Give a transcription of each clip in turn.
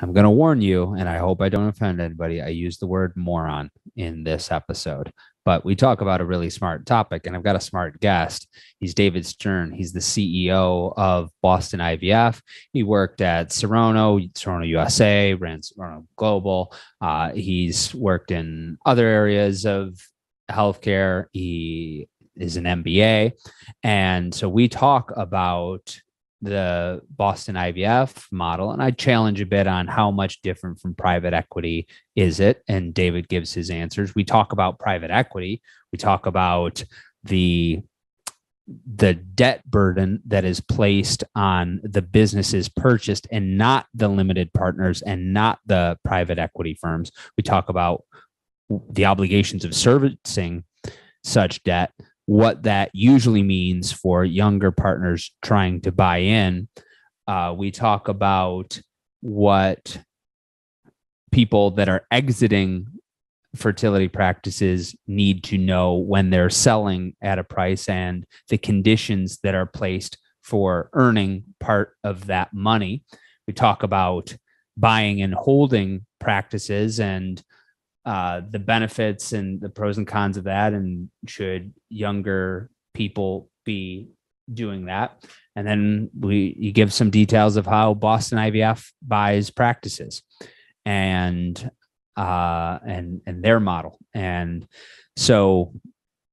I'm going to warn you, and I hope I don't offend anybody. I use the word moron in this episode, but we talk about a really smart topic, and I've got a smart guest. He's David Stern. He's the CEO of Boston IVF. He worked at Serono, Serono USA, ran Serono Global. Uh, he's worked in other areas of healthcare. He is an MBA. And so we talk about the Boston IVF model, and I challenge a bit on how much different from private equity is it. And David gives his answers. We talk about private equity. We talk about the the debt burden that is placed on the businesses purchased and not the limited partners and not the private equity firms. We talk about the obligations of servicing such debt what that usually means for younger partners trying to buy in. Uh, we talk about what people that are exiting fertility practices need to know when they're selling at a price and the conditions that are placed for earning part of that money. We talk about buying and holding practices and uh, the benefits and the pros and cons of that, and should younger people be doing that? And then we you give some details of how Boston IVF buys practices, and uh, and and their model. And so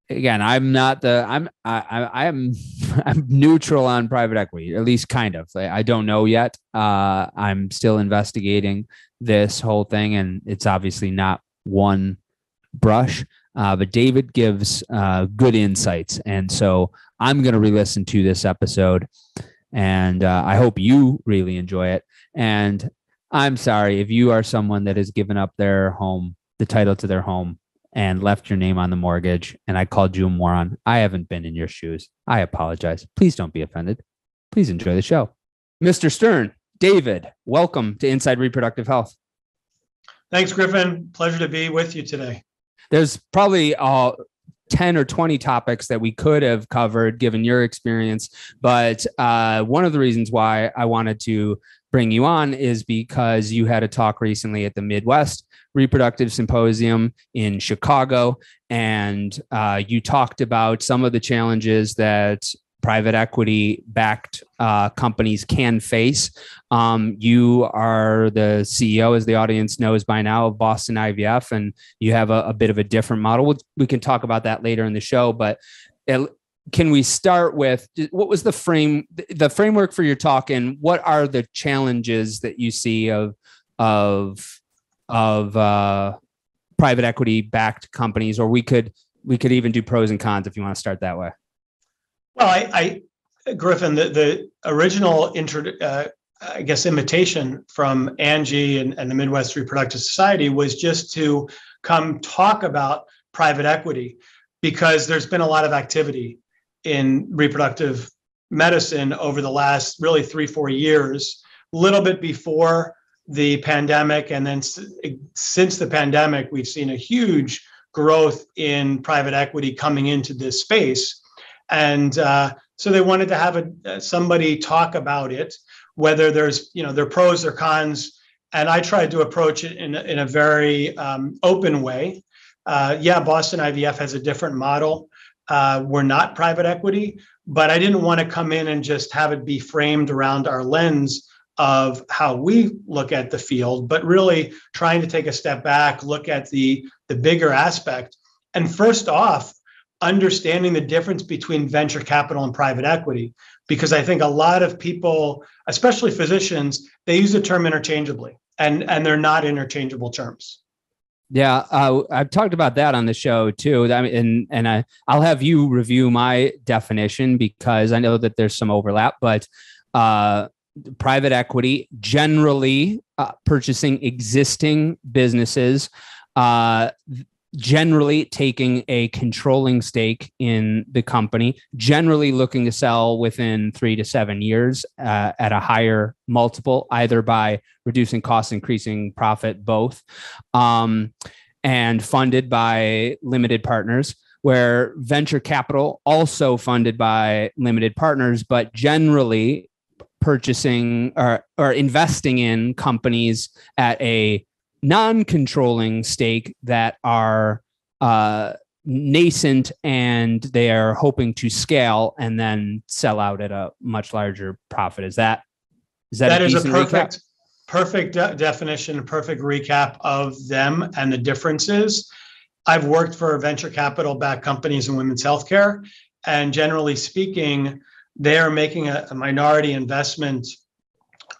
again, I'm not the I'm I I am I'm neutral on private equity, at least kind of. I don't know yet. Uh, I'm still investigating this whole thing, and it's obviously not one brush. Uh, but David gives uh, good insights. And so I'm going to re listen to this episode. And uh, I hope you really enjoy it. And I'm sorry if you are someone that has given up their home, the title to their home, and left your name on the mortgage, and I called you a moron. I haven't been in your shoes. I apologize. Please don't be offended. Please enjoy the show. Mr. Stern, David, welcome to Inside Reproductive Health. Thanks, Griffin. Pleasure to be with you today. There's probably uh, 10 or 20 topics that we could have covered given your experience. But uh, one of the reasons why I wanted to bring you on is because you had a talk recently at the Midwest Reproductive Symposium in Chicago. And uh, you talked about some of the challenges that private equity backed uh, companies can face. Um, you are the CEO, as the audience knows by now, of Boston IVF, and you have a, a bit of a different model. We'll, we can talk about that later in the show, but it, can we start with what was the frame the framework for your talk and what are the challenges that you see of of of uh, private equity backed companies or we could we could even do pros and cons if you want to start that way well, I, I Griffin, the, the original intro, uh, I guess, invitation from Angie and, and the Midwest Reproductive Society was just to come talk about private equity because there's been a lot of activity in reproductive medicine over the last really three, four years, a little bit before the pandemic. And then since the pandemic, we've seen a huge growth in private equity coming into this space and uh, so they wanted to have a uh, somebody talk about it, whether there's you know their pros or cons. And I tried to approach it in, in a very um, open way. Uh, yeah, Boston IVF has a different model. Uh, we're not private equity, but I didn't want to come in and just have it be framed around our lens of how we look at the field, but really trying to take a step back, look at the the bigger aspect. And first off, understanding the difference between venture capital and private equity because i think a lot of people especially physicians they use the term interchangeably and and they're not interchangeable terms yeah, uh, I've talked about that on the show too. I mean, and and I, I'll have you review my definition because I know that there's some overlap. But uh, private equity generally uh, purchasing existing businesses, uh, generally taking a controlling stake in the company, generally looking to sell within three to seven years uh, at a higher multiple, either by reducing costs, increasing profit, both, um, and funded by limited partners. Where venture capital also funded by limited partners, but generally purchasing or or investing in companies at a non-controlling stake that are uh, nascent and they are hoping to scale and then sell out at a much larger profit. Is that is that, That a is a perfect, recap? perfect de- definition, perfect recap of them and the differences. I've worked for venture capital backed companies in women's healthcare. And generally speaking, they are making a, a minority investment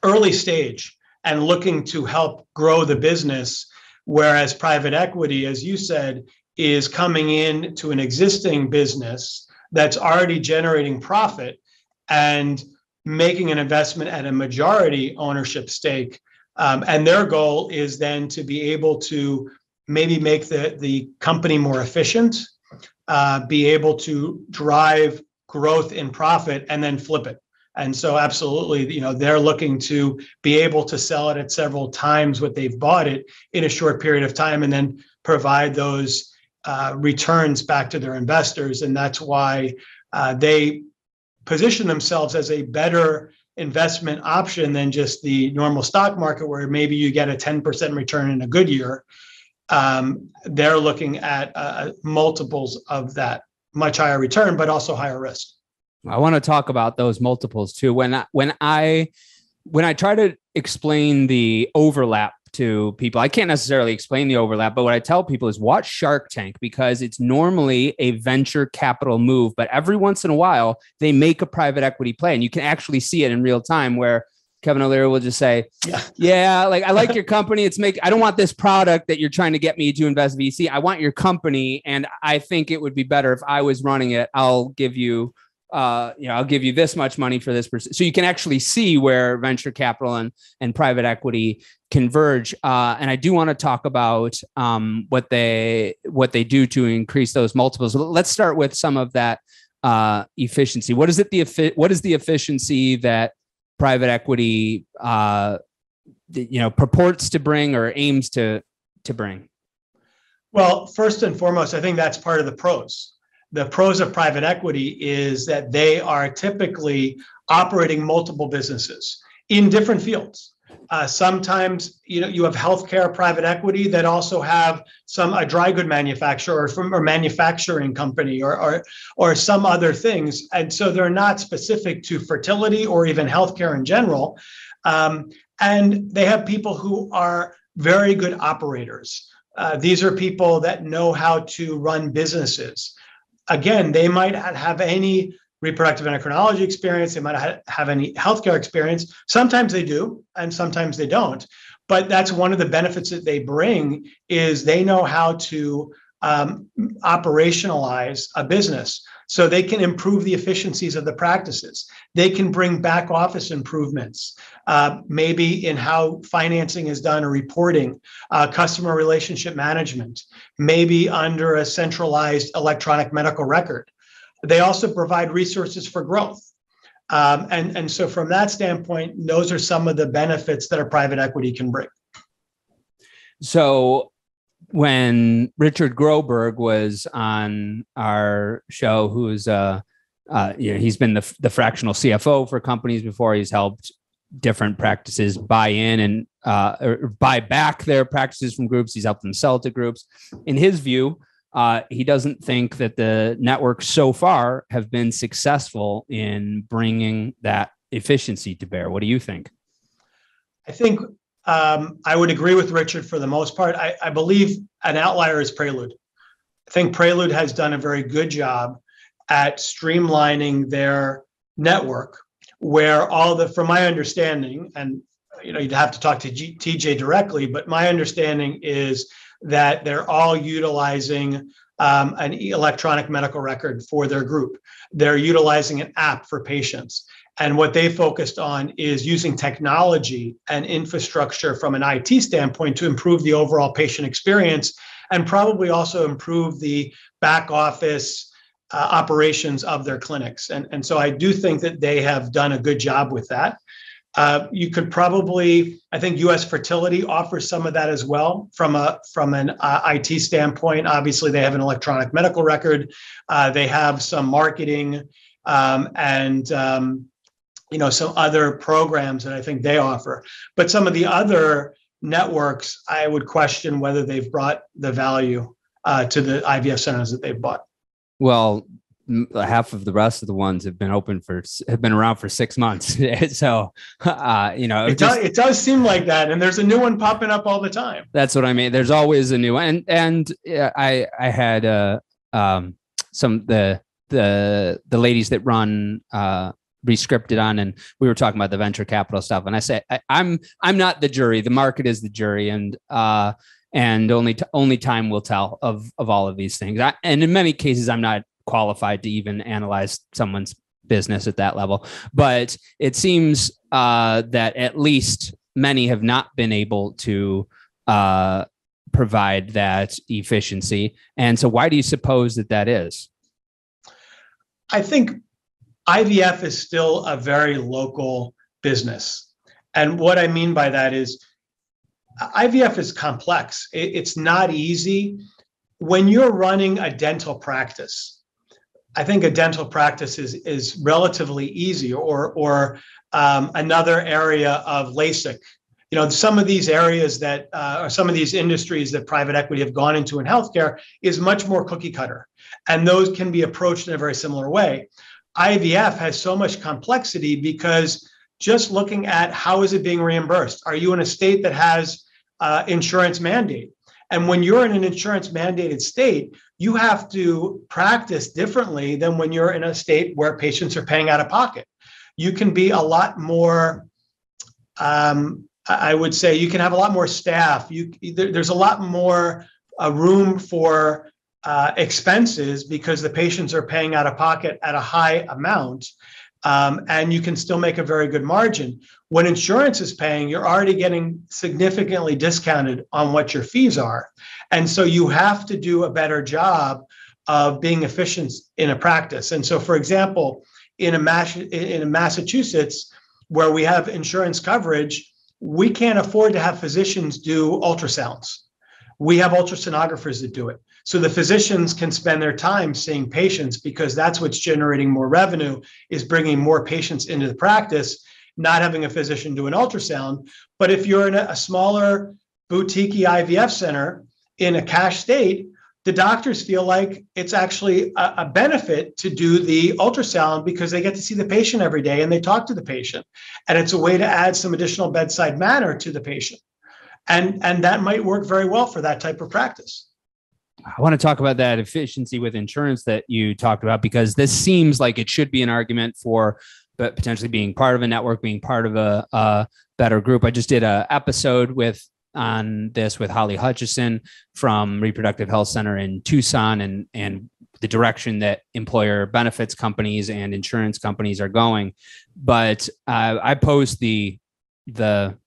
early stage and looking to help grow the business. Whereas private equity, as you said, is coming in to an existing business that's already generating profit and making an investment at a majority ownership stake. Um, and their goal is then to be able to maybe make the, the company more efficient, uh, be able to drive growth in profit and then flip it. And so absolutely, you know, they're looking to be able to sell it at several times what they've bought it in a short period of time and then provide those uh, returns back to their investors. And that's why uh, they position themselves as a better investment option than just the normal stock market where maybe you get a 10% return in a good year. Um, they're looking at uh, multiples of that much higher return, but also higher risk. I want to talk about those multiples too. When I, when I when I try to explain the overlap to people, I can't necessarily explain the overlap, but what I tell people is watch Shark Tank because it's normally a venture capital move, but every once in a while they make a private equity play, and you can actually see it in real time where. Kevin O'Leary will just say, Yeah. "Yeah, like I like your company. It's make. I don't want this product that you're trying to get me to invest VC. I want your company, and I think it would be better if I was running it. I'll give you uh, you know, I'll give you this much money for this person. So you can actually see where venture capital and, and private equity converge. Uh, and I do want to talk about um, what they what they do to increase those multiples. Let's start with some of that uh, efficiency. What is it the what is the efficiency that private equity uh, you know purports to bring or aims to to bring? Well, first and foremost, I think that's part of the pros. The pros of private equity is that they are typically operating multiple businesses in different fields. Uh, sometimes you know you have healthcare private equity that also have some a dry good manufacturer or from a manufacturing company or, or or some other things, and so they're not specific to fertility or even healthcare in general. Um, and they have people who are very good operators. Uh, these are people that know how to run businesses. Again, they might not have any reproductive endocrinology experience, they might not have any healthcare experience. Sometimes they do, and sometimes they don't. But that's one of the benefits that they bring is they know how to um, operationalize a business so they can improve the efficiencies of the practices. They can bring back office improvements uh, maybe in how financing is done or reporting uh, customer relationship management maybe under a centralized electronic medical record. They also provide resources for growth. Um, and, and so from that standpoint those are some of the benefits that a private equity can bring. So when Richard Groberg was on our show, who's uh, uh, you know, he's been the the fractional CFO for companies before. He's helped different practices buy in and uh, buy back their practices from groups. He's helped them sell to groups. In his view, uh, he doesn't think that the networks so far have been successful in bringing that efficiency to bear. What do you think? I think um, I would agree with Richard for the most part. I, I believe an outlier is Prelude. I think Prelude has done a very good job at streamlining their network, where all the, from my understanding, and you know, you'd have to talk to G, TJ directly, but my understanding is that they're all utilizing um, an electronic medical record for their group. They're utilizing an app for patients. And what they focused on is using technology and infrastructure from an IT standpoint to improve the overall patient experience and probably also improve the back office uh, operations of their clinics. And, and so I do think that they have done a good job with that. Uh, you could probably, I think, U.S. Fertility offers some of that as well from a from an uh, IT standpoint. Obviously, they have an electronic medical record. Uh, they have some marketing um, and um, you know some other programs that I think they offer. But some of the other networks, I would question whether they've brought the value uh, to the IVF centers that they've bought. Well, half of the rest of the ones have been open for have been around for six months. so, uh, you know, it, just, does, it does seem like that, and there's a new one popping up all the time. That's what I mean. There's always a new one, and and I I had uh um some the the the ladies that run uh rescripted on and we were talking about the venture capital stuff and i say I, i'm i'm not the jury the market is the jury and uh and only t- only time will tell of of all of these things I, and in many cases i'm not qualified to even analyze someone's business at that level. But it seems uh, that at least many have not been able to uh, provide that efficiency. And so, why do you suppose that that is? I think IVF is still a very local business. And what I mean by that is IVF is complex. It's not easy. When you're running a dental practice, I think a dental practice is is relatively easy, or or um, another area of LASIK. You know, some of these areas that uh, or some of these industries that private equity have gone into in healthcare is much more cookie cutter, and those can be approached in a very similar way. IVF has so much complexity because just looking at how is it being reimbursed? Are you in a state that has uh, insurance mandate? And when you're in an insurance mandated state, you have to practice differently than when you're in a state where patients are paying out of pocket. You can be a lot more, um, I would say, you can have a lot more staff. You there, there's a lot more uh, room for uh, expenses because the patients are paying out of pocket at a high amount. Um, and you can still make a very good margin. When insurance is paying, you're already getting significantly discounted on what your fees are. And so you have to do a better job of being efficient in a practice. And so, for example, in a, Mass- in a Massachusetts, where we have insurance coverage, we can't afford to have physicians do ultrasounds. We have ultrasonographers that do it. So the physicians can spend their time seeing patients because that's what's generating more revenue is bringing more patients into the practice, not having a physician do an ultrasound. But if you're in a, smaller boutique IVF center in a cash state, the doctors feel like it's actually a, a, benefit to do the ultrasound because they get to see the patient every day and they talk to the patient. And it's a way to add some additional bedside manner to the patient. And, and that might work very well for that type of practice. I want to talk about that efficiency with insurance that you talked about because this seems like it should be an argument for but potentially being part of a network, being part of a, a better group. I just did a episode with on this with Holly Hutchison from Reproductive Health Center in Tucson and and the direction that employer benefits companies and insurance companies are going. But uh, I posed the the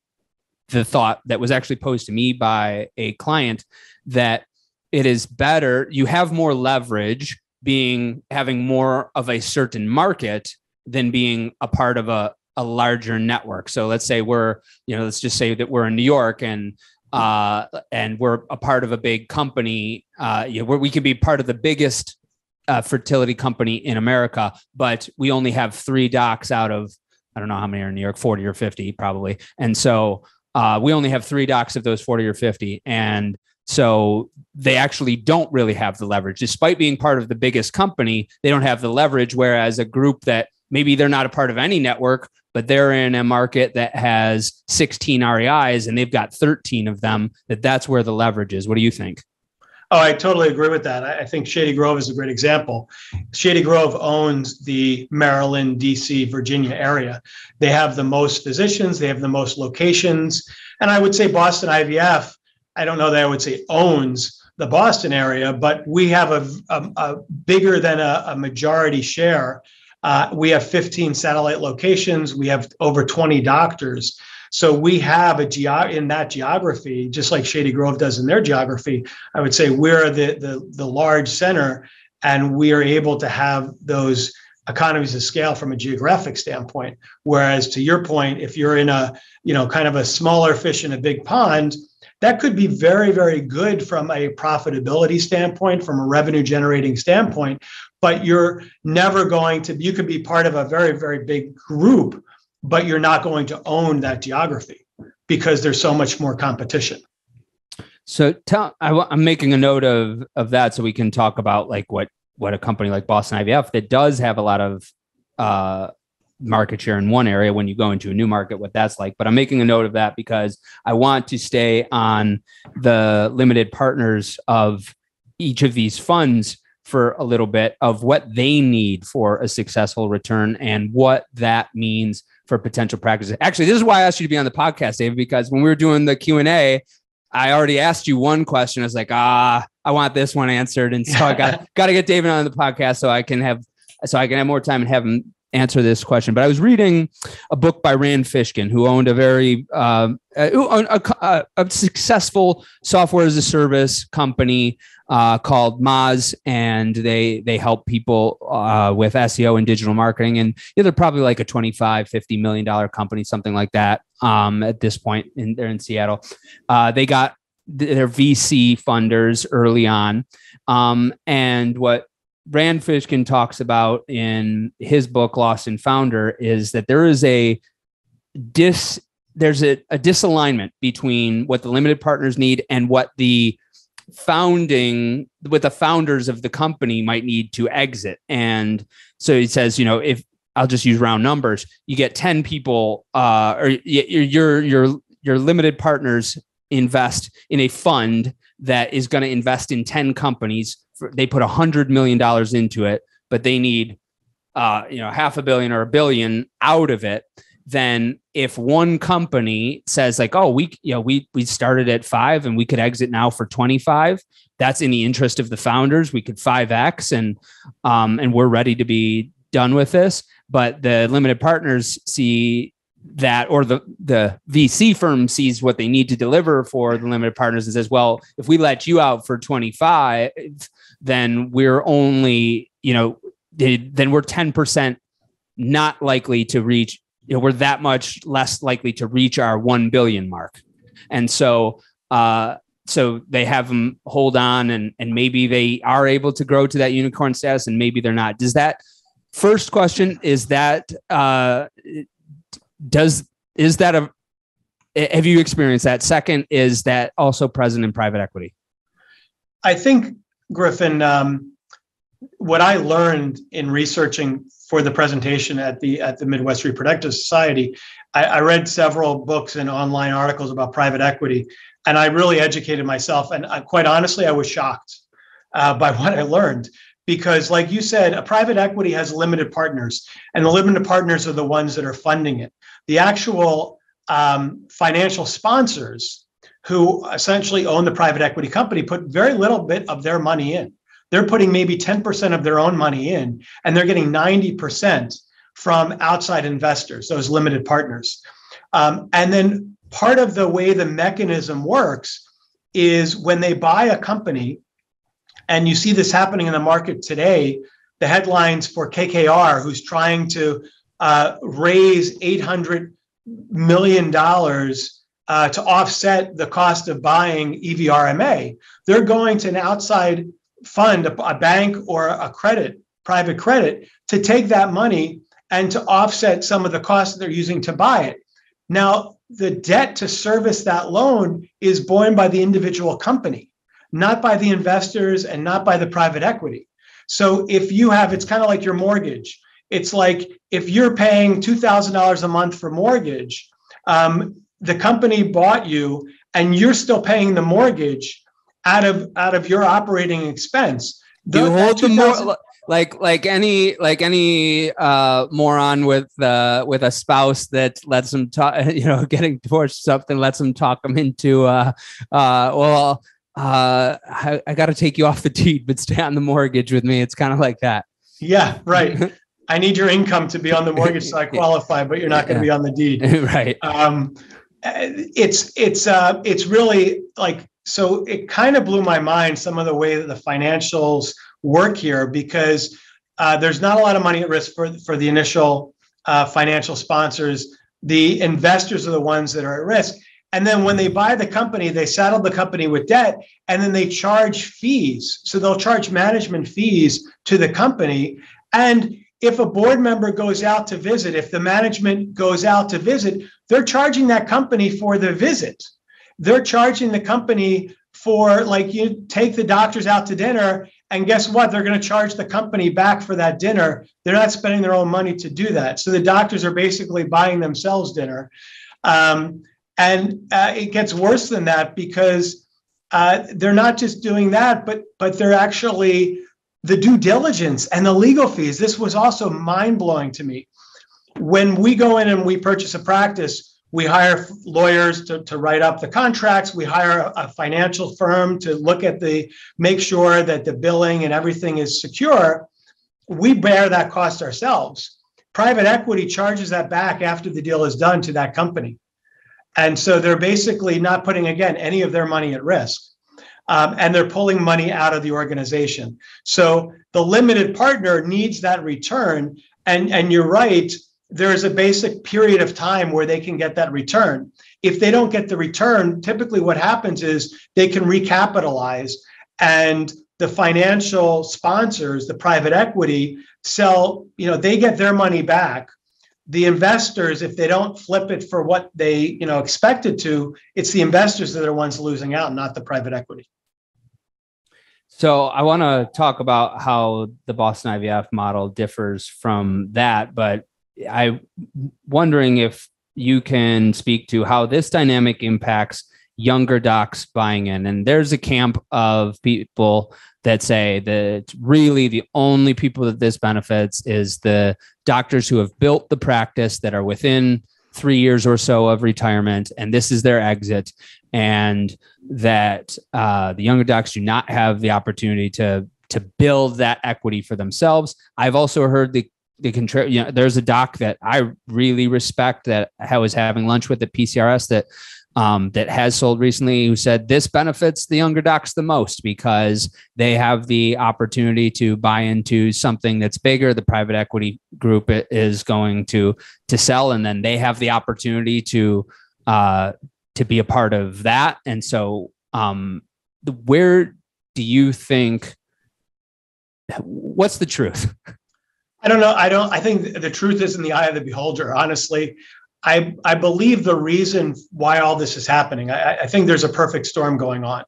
the thought that was actually posed to me by a client that it is better you have more leverage being having more of a certain market than being a part of a, a larger network. So let's say we're you know let's just say that we're in new york and uh, and we're a part of a big company uh, you know, where we can be part of the biggest uh, fertility company in america but we only have three docs out of i don't know how many are in new york 40 or 50 probably. And so uh, we only have three docs of those 40 or 50 and so they actually don't really have the leverage. Despite being part of the biggest company, they don't have the leverage. Whereas a group that maybe they're not a part of any network, but they're in a market that has 16 REIs and they've got 13 of them, that that's where the leverage is. What do you think? Oh, I totally agree with that. I think Shady Grove is a great example. Shady Grove owns the Maryland, DC, Virginia area. They have the most physicians, they have the most locations. And I would say Boston IVF I don't know that I would say owns the Boston area, but we have a, a, a bigger than a, a majority share. Uh, we have 15 satellite locations. We have over 20 doctors. So we have a geo in that geography, just like Shady Grove does in their geography. I would say we're the the, the large center, and we are able to have those economies of scale from a geographic standpoint. Whereas to your point, if you're in a you know kind of a smaller fish in a big pond, that could be very, very good from a profitability standpoint, from a revenue generating standpoint. but you're never going to you could be part of a very very big group but you're not going to own that geography because there's so much more competition so tell I, am making a note of of that so we can talk about like what what a company like boston ivf that does have a lot of uh market share in one area when you go into a new market what that's like but i'm making a note of that because i want to stay on the limited partners of each of these funds for a little bit of what they need for a successful return and what that means for potential practices. Actually, this is why I asked you to be on the podcast, David, because when we were doing the Q and A, I already asked you one question. I was like, ah, I want this one answered, and so I got got to get David on the podcast so I can have so I can have more time and have him answer this question. But I was reading a book by Rand Fishkin, who owned a very um, a, a, a, successful software as a service company uh, called Moz, and they they help people uh, with SEO and digital marketing. And they're probably like a 25, 50 million dollar company, something like that. Um, at this point, in they're in Seattle. Uh, they got their VC funders early on, um, and what Rand Fishkin talks about in his book Lost and Founder is that there is a dis there's a, a disalignment between what the limited partners need and what the founding what the founders of the company might need to exit. And so he says you know if i'll just use round numbers you get 10 people uh or your your your your limited partners invest in a fund that is going to invest in 10 companies they put a hundred million dollars into it, but they need uh, you know half a billion or a billion out of it. Then if one company says like, oh, we you know we we started at five and we could exit now for twenty five, that's in the interest of the founders. We could five x and um, and we're ready to be done with this. But the limited partners see that or the the VC firm sees what they need to deliver for the limited partners and says, well, if we let you out for 25, then we're only, you know, then we're 10% not likely to reach, you know, we're that much less likely to reach our 1 billion mark. And so, uh, so they have them hold on and, and maybe they are able to grow to that unicorn status and maybe they're not. Does that first question is that, uh, does, is that a, have you experienced that? Second, is that also present in private equity? I think Griffin, um, what I learned in researching for the presentation at the at the Midwest Reproductive Society, I, I read several books and online articles about private equity, and I really educated myself. And I, quite honestly, I was shocked uh, by what I learned because, like you said, a private equity has limited partners, and the limited partners are the ones that are funding it. The actual um, financial sponsors who essentially own the private equity company put very little bit of their money in. They're putting maybe 10% of their own money in, and they're getting 90% from outside investors, those limited partners. Um, and then part of the way the mechanism works is when they buy a company, and you see this happening in the market today, the headlines for KKR, who's trying to uh, raise $800 million uh, to offset the cost of buying IVIRMA. They're going to an outside fund, a, a bank or a credit, private credit, to take that money and to offset some of the costs they're using to buy it. Now, the debt to service that loan is borne by the individual company, not by the investors and not by the private equity. So if you have, it's kind of like your mortgage. It's like if you're paying $2,000 a month for mortgage, um, the company bought you and you're still paying the mortgage out of out of your operating expense. The, you hold the more like like any like any uh moron with uh with a spouse that lets them talk you know getting divorced something lets them talk them into uh uh well uh I, I got to take you off the deed but stay on the mortgage with me. It's kind of like that. Yeah right I need your income to be on the mortgage so I qualify, but you're not going to be on the deed. right. Um, it's it's uh, it's really like so. It kind of blew my mind some of the way that the financials work here because uh, there's not a lot of money at risk for for the initial uh, financial sponsors. The investors are the ones that are at risk, And then when they buy the company, they saddle the company with debt and then they charge fees. So they'll charge management fees to the company. And if a board member goes out to visit, if the management goes out to visit, they're charging that company for the visit. They're charging the company for, like, you take the doctors out to dinner, and guess what? They're going to charge the company back for that dinner. They're not spending their own money to do that. So the doctors are basically buying themselves dinner. Um, and uh, it gets worse than that because uh, they're not just doing that, but but they're actually the due diligence and the legal fees. This was also mind blowing to me. When we go in and we purchase a practice, we hire lawyers to, to write up the contracts. We hire a, a financial firm to look at the make sure that the billing and everything is secure. We bear that cost ourselves. Private equity charges that back after the deal is done to that company. And so they're basically not putting, again, any of their money at risk. Um, and they're pulling money out of the organization. So the limited partner needs that return. And, and you're right, there's a basic period of time where they can get that return. If they don't get the return, typically what happens is they can recapitalize and the financial sponsors, the private equity, sell, you know, they get their money back the investors, if they don't flip it for what they you know expected to, it's the investors that are the ones losing out, not the private equity. So I want to talk about how the Boston IVF model differs from that, but I'm wondering if you can speak to how this dynamic impacts younger docs buying in. And there's a camp of people that say that really the only people that this benefits is the doctors who have built the practice that are within three years or so of retirement, and this is their exit, and that uh, the younger docs do not have the opportunity to to build that equity for themselves. I've also heard the the control. You know, there's a doc that I really respect that I was having lunch with at PCRS that um, that has sold recently who said this benefits the younger docs the most because they have the opportunity to buy into something that's bigger. The private equity group is going to to sell, and then they have the opportunity to uh, to be a part of that. And so, um, where do you think? What's the truth? I don't know. I don't. I think the truth is in the eye of the beholder. Honestly, I, I believe the reason why all this is happening, I, I think there's a perfect storm going on.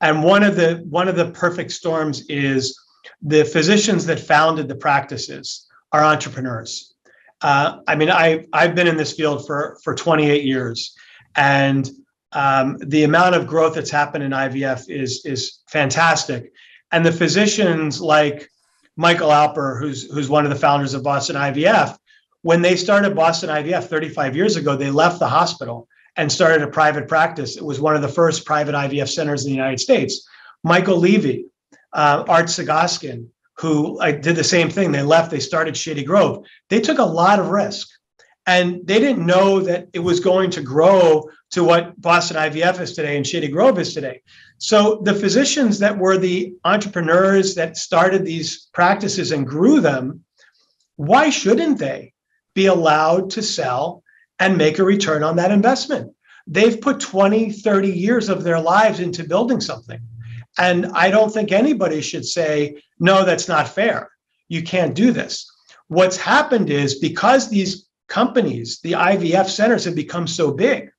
And one of the one of the perfect storms is the physicians that founded the practices are entrepreneurs. Uh, I mean, I I've been in this field for for 28 years, and um, the amount of growth that's happened in IVF is is fantastic. And the physicians like Michael Alper, who's who's one of the founders of Boston IVF, when they started Boston IVF 35 years ago, they left the hospital and started a private practice. It was one of the first private IVF centers in the United States. Michael Levy, uh, Art Sagoskin, who uh, did the same thing. They left, they started Shady Grove. They took a lot of risk and they didn't know that it was going to grow to what Boston IVF is today and Shady Grove is today. So the physicians that were the entrepreneurs that started these practices and grew them, why shouldn't they? be allowed to sell and make a return on that investment. They've put 20, 30 years of their lives into building something. And I don't think anybody should say, no, that's not fair. You can't do this. What's happened is because these companies, the IVF centers have become so big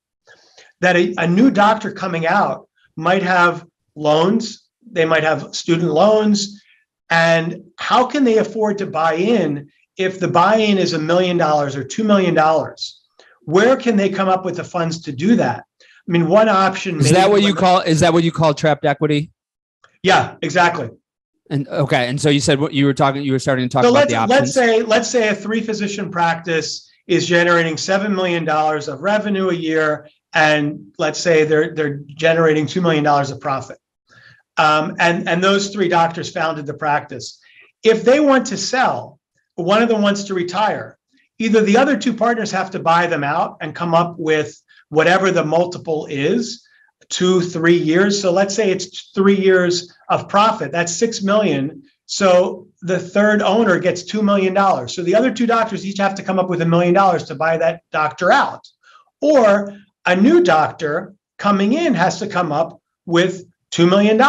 that a, a new doctor coming out might have loans, they might have student loans. And how can they afford to buy in if the buy-in is a million dollars or two million dollars, where can they come up with the funds to do that? I mean, one option is that what you call is that what you call trapped equity? Yeah, exactly. And okay, and so you said what you were talking, you were starting to talk so about let's, the options. Let's say let's say a three physician practice is generating seven million dollars of revenue a year, and let's say they're they're generating two million dollars of profit. Um, and and those three doctors founded the practice. If they want to sell, one of them wants to retire. Either the other two partners have to buy them out and come up with whatever the multiple is, two, three years. So let's say it's three years of profit. That's six million. So the third owner gets two million dollars. So the other two doctors each have to come up with a million dollars to buy that doctor out. Or a new doctor coming in has to come up with $2 million.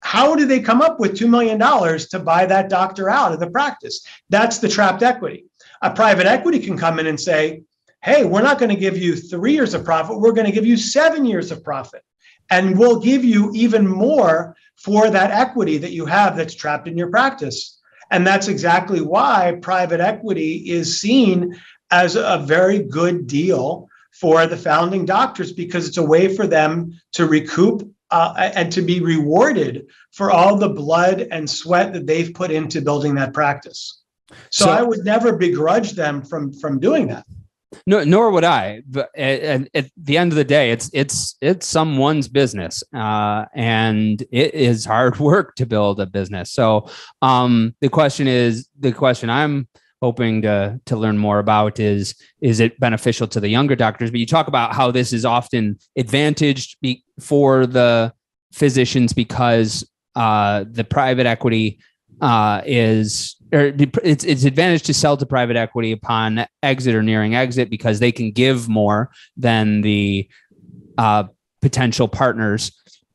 How do they come up with $2 million to buy that doctor out of the practice? That's the trapped equity. A private equity can come in and say, hey, we're not going to give you three years of profit, we're going to give you seven years of profit. And we'll give you even more for that equity that you have that's trapped in your practice. And that's exactly why private equity is seen as a very good deal for the founding doctors because it's a way for them to recoup uh, and to be rewarded for all the blood and sweat that they've put into building that practice. So, so I would never begrudge them from from doing that. No, nor would I. But at, at, the end of the day, it's it's it's someone's business, uh, and it is hard work to build a business. So, um, the question is, the question I'm hoping to to learn more about is is it beneficial to the younger doctors? But you talk about how this is often advantaged be, for the physicians because uh, the private equity uh, is or it's it's advantage to sell to private equity upon exit or nearing exit because they can give more than the uh, potential partners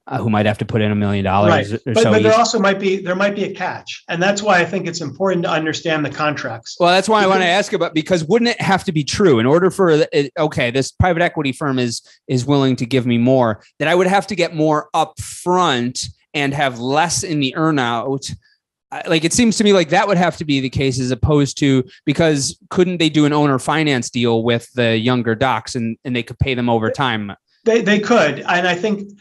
uh, who might have to put in a million dollars. Right. But, so but there also might be there might be a catch, and that's why I think it's important to understand the contracts. Well, that's why because, I want to ask about because wouldn't it have to be true in order for it, okay, this private equity firm is is willing to give me more, that I would have to get more upfront and have less in the earnout like it seems to me like that would have to be the case as opposed to because couldn't they do an owner finance deal with the younger docs and, and they could pay them over time? They, they could. And i think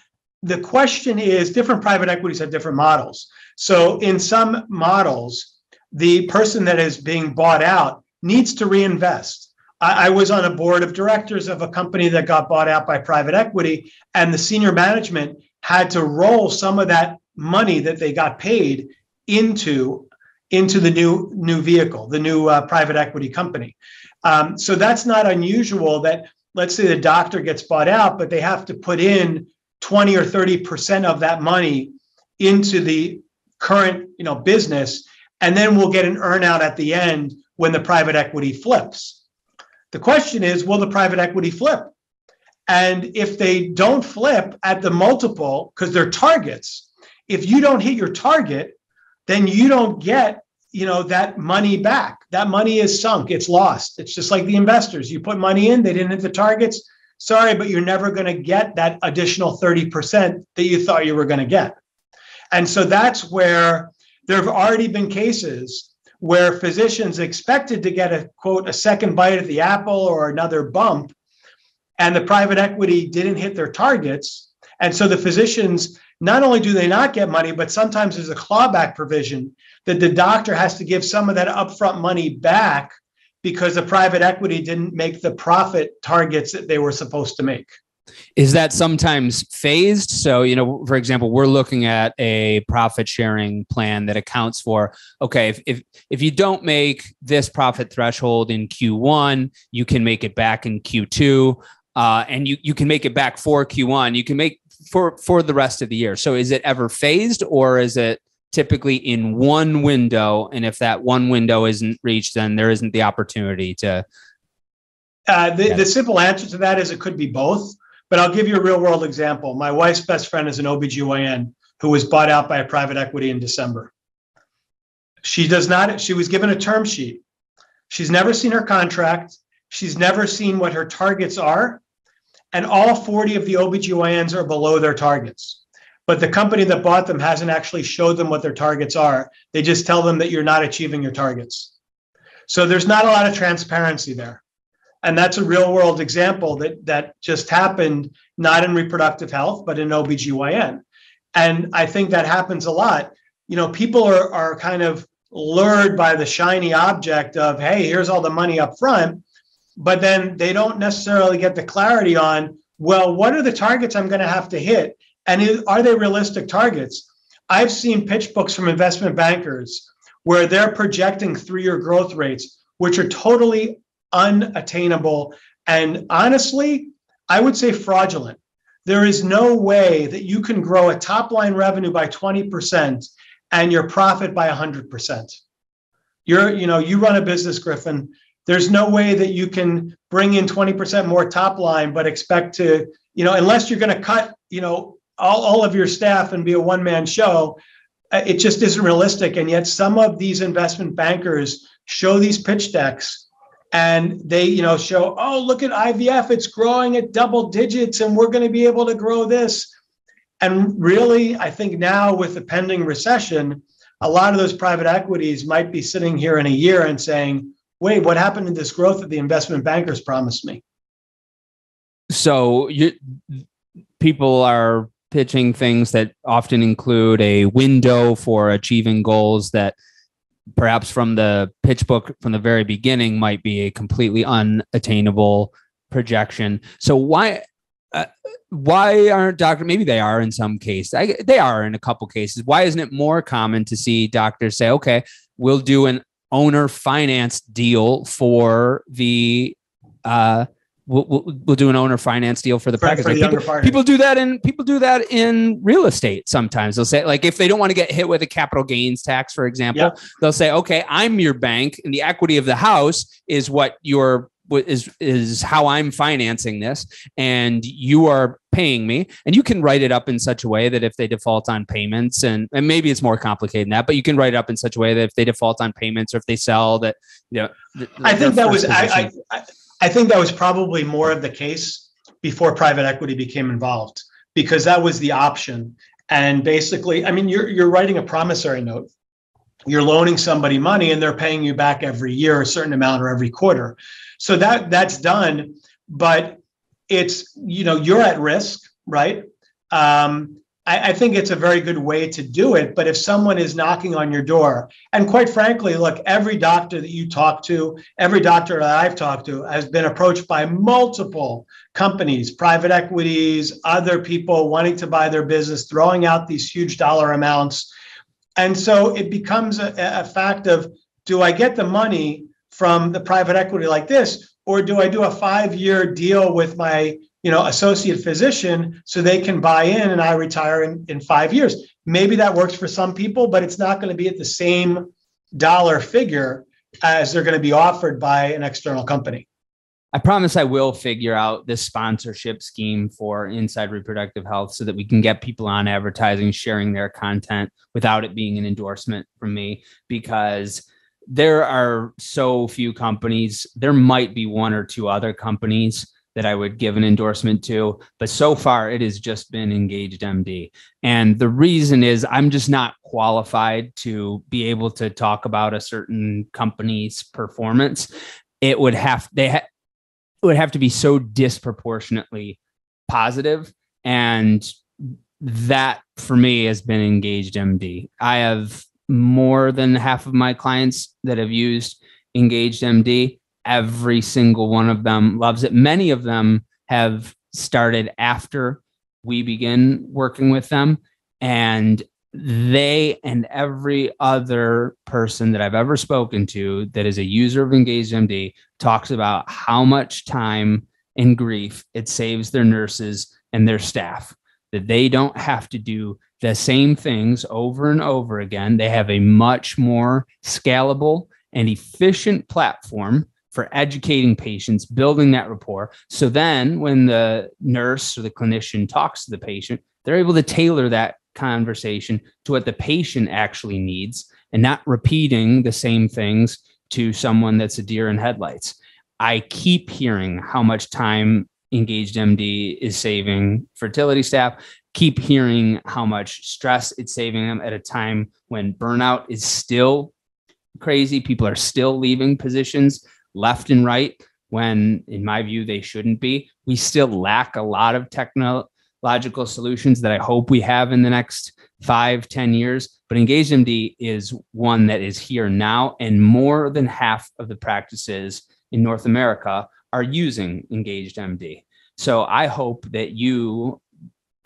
the question is different private equities have different models. So in some models the person that is being bought out needs to reinvest. I, I was on a board of directors of a company that got bought out by private equity and the senior management had to roll some of that money that they got paid into into the new new vehicle, the new uh, private equity company. Um, so that's not unusual. That let's say the doctor gets bought out, but they have to put in twenty or thirty percent of that money into the current you know business, and then we'll get an earnout at the end when the private equity flips. The question is, will the private equity flip? And if they don't flip at the multiple, because they're targets, if you don't hit your target, then you don't get you know that money back. That money is sunk. It's lost. It's just like the investors. You put money in they didn't hit the targets. Sorry but you're never going to get that additional 30% that you thought you were going to get. And so that's where there have already been cases where physicians expected to get a quote a second bite at the apple or another bump and the private equity didn't hit their targets. And so the physicians not only do they not get money, but sometimes there's a clawback provision that the doctor has to give some of that upfront money back because the private equity didn't make the profit targets that they were supposed to make. Is that sometimes phased? So, you know, for example, we're looking at a profit sharing plan that accounts for okay, if if, if you don't make this profit threshold in Q1, you can make it back in Q2. Uh, and you you can make it back for Q1. You can make for for the rest of the year. So is it ever phased or is it typically in one window? And if that one window isn't reached, then there isn't the opportunity to. Uh, the, the simple answer to that is it could be both, but I'll give you a real world example. My wife's best friend is an OBGYN who was bought out by a private equity in December. She does not, she was given a term sheet. She's never seen her contract. She's never seen what her targets are and all 40 of the OBGYNs are below their targets. But the company that bought them hasn't actually showed them what their targets are. They just tell them that you're not achieving your targets. So there's not a lot of transparency there. And that's a real world example that, that just happened, not in reproductive health, but in OBGYN. And I think that happens a lot. You know, people are, are kind of lured by the shiny object of, hey, here's all the money up front but then they don't necessarily get the clarity on well what are the targets i'm going to have to hit? And are they realistic targets? I've seen pitch books from investment bankers where they're projecting three-year growth rates which are totally unattainable. And honestly i would say fraudulent. There is no way that you can grow a top line revenue by 20% and your profit by 100% you're you know you run a business griffin there's no way that you can bring in 20% more top line, but expect to, you know, unless you're going to cut, you know, all, all of your staff and be a one man show, uh, it just isn't realistic. And yet, some of these investment bankers show these pitch decks and they, you know, show, oh, look at IVF, it's growing at double digits and we're going to be able to grow this. And really, I think now with the pending recession, a lot of those private equities might be sitting here in a year and saying, wait, what happened to this growth that the investment bankers promised me? So you people are pitching things that often include a window for achieving goals that perhaps from the pitch book from the very beginning might be a completely unattainable projection. So why uh, why aren't doctors maybe they are in some cases I, they are in a couple cases why isn't it more common to see doctors say okay we'll do an owner finance deal for the uh we'll, we'll, we'll do an owner finance deal for the Right, package. for the people, people do that in people do that in real estate sometimes. They'll say like if they don't want to get hit with a capital gains tax, for example, Yeah. they'll say, okay, I'm your bank, and the equity of the house is what your is is how I'm financing this, and you are paying me, and you can write it up in such a way that if they default on payments, and and maybe it's more complicated than that, but you can write it up in such a way that if they default on payments or if they sell, that you know, th- I think that was first I, position- I I- I think that was probably more of the case before private equity became involved because that was the option. And basically, I mean, you're you're writing a promissory note. You're loaning somebody money and they're paying you back every year a certain amount or every quarter. So that that's done, but it's you know you're at risk, right? Um, I, I think it's a very good way to do it. But if someone is knocking on your door, and quite frankly, look, every doctor that you talk to, every doctor that I've talked to has been approached by multiple companies, private equities, other people wanting to buy their business, throwing out these huge dollar amounts. And so it becomes a, a fact of do I get the money from the private equity like this, or do I do a five year deal with my you know associate physician so they can buy in and I retire in, in five years? Maybe that works for some people, but it's not going to be at the same dollar figure as they're going to be offered by an external company. I promise I will figure out this sponsorship scheme for Inside Reproductive Health so that we can get people on advertising, sharing their content without it being an endorsement from me because there are so few companies. There might be one or two other companies that I would give an endorsement to, but so far it has just been Engaged MD. And the reason is I'm just not qualified to be able to talk about a certain company's performance. It would have they ha- would have to be so disproportionately positive and that for me has been engaged md i have more than half of my clients that have used engaged md every single one of them loves it. Many of them have started after we begin working with them and they and every other person that I've ever spoken to that is a user of Engaged MD talks about how much time and grief it saves their nurses and their staff that they don't have to do the same things over and over again. They have a much more scalable and efficient platform for educating patients, building that rapport. So then when the nurse or the clinician talks to the patient, they're able to tailor that conversation to what the patient actually needs and not repeating the same things to someone that's a deer in headlights. I keep hearing how much time Engaged MD is saving fertility staff, keep hearing how much stress it's saving them at a time when burnout is still crazy. People are still leaving positions left and right when, in my view, they shouldn't be. We still lack a lot of technological solutions that I hope we have in the next five, ten years. But Engaged MD is one that is here now, and more than half of the practices in North America are using Engaged MD. So I hope that you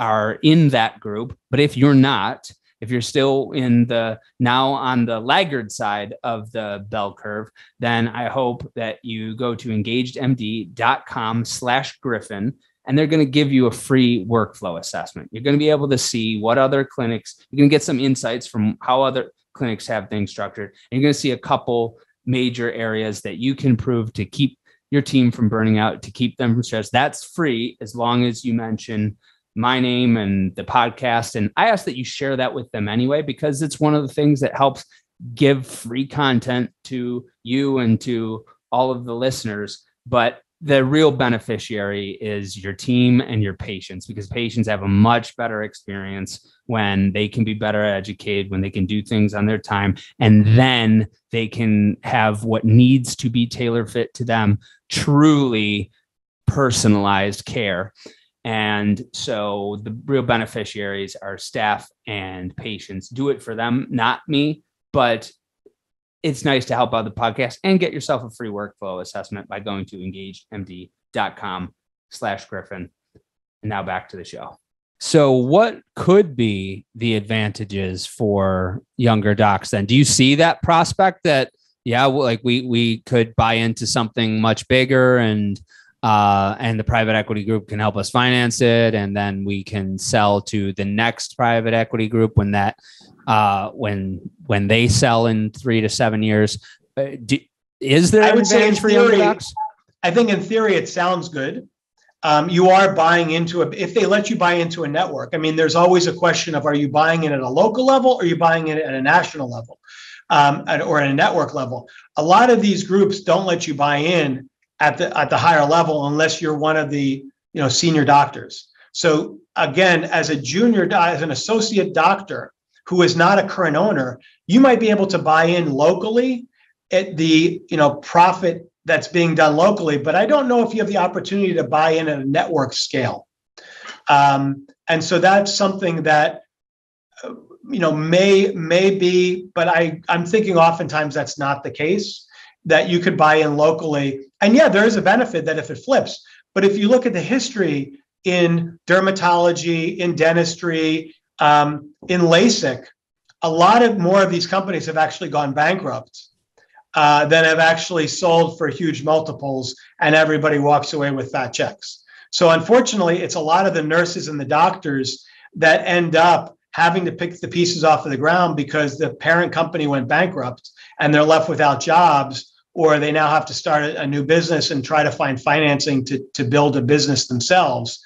are in that group. But if you're not, if you're still in the now on the laggard side of the bell curve, then I hope that you go to engagedmd.com slash griffin and they're going to give you a free workflow assessment. You're going to be able to see what other clinics, you're going to get some insights from how other clinics have things structured. And you're going to see a couple major areas that you can prove to keep your team from burning out, to keep them from stress. That's free as long as you mention my name and the podcast. And I ask that you share that with them anyway, because it's one of the things that helps give free content to you and to all of the listeners. But the real beneficiary is your team and your patients because patients have a much better experience when they can be better educated when they can do things on their time and then they can have what needs to be tailor fit to them truly personalized care and so the real beneficiaries are staff and patients do it for them not me but it's nice to help out the podcast and get yourself a free workflow assessment by going to engagedmd.com slash griffin. And now back to the show. So what could be the advantages for younger docs then? Do you see that prospect that yeah, like we we could buy into something much bigger and uh, and the private equity group can help us finance it and then we can sell to the next private equity group when that uh, when when they sell in three to seven years. Uh, do, is there I would say in theory, I think in theory it sounds good. Um, you are buying into a if they let you buy into a network. I mean, there's always a question of are you buying it at a local level or are you buying it at a national level um, at, or at a network level? A lot of these groups don't let you buy in at the at the higher level unless you're one of the you know senior doctors. So again, as a junior, as an associate doctor, who is not a current owner, you might be able to buy in locally at the you know profit that's being done locally, but I don't know if you have the opportunity to buy in at a network scale. Um, and so that's something that you know may may be, but I I'm thinking oftentimes that's not the case. That you could buy in locally, and yeah, there is a benefit that if it flips. But if you look at the history in dermatology, in dentistry, um, in LASIK, a lot of more of these companies have actually gone bankrupt uh, than have actually sold for huge multiples, and everybody walks away with fat checks. So, unfortunately, it's a lot of the nurses and the doctors that end up having to pick the pieces off of the ground because the parent company went bankrupt and they're left without jobs, or they now have to start a, new business and try to find financing to, to build a business themselves.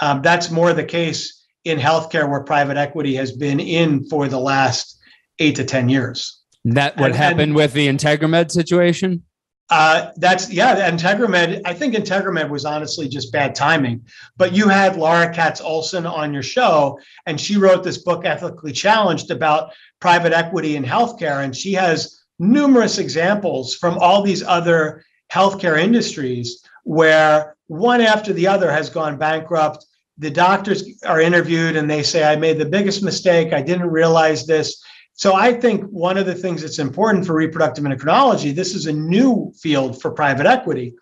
Um, that's more the case in healthcare where private equity has been in for the last eight to 10 years. That what and, happened and, with the Integramed situation? Uh, that's yeah, Integramed. I think Integramed was honestly just bad timing. But you had Laura Katz Olson on your show, and she wrote this book, Ethically Challenged, about private equity in healthcare. And she has numerous examples from all these other healthcare industries where one after the other has gone bankrupt the doctors are interviewed and they say, I made the biggest mistake. I didn't realize this. So I think one of the things that's important for reproductive endocrinology, this is a new field for private equity.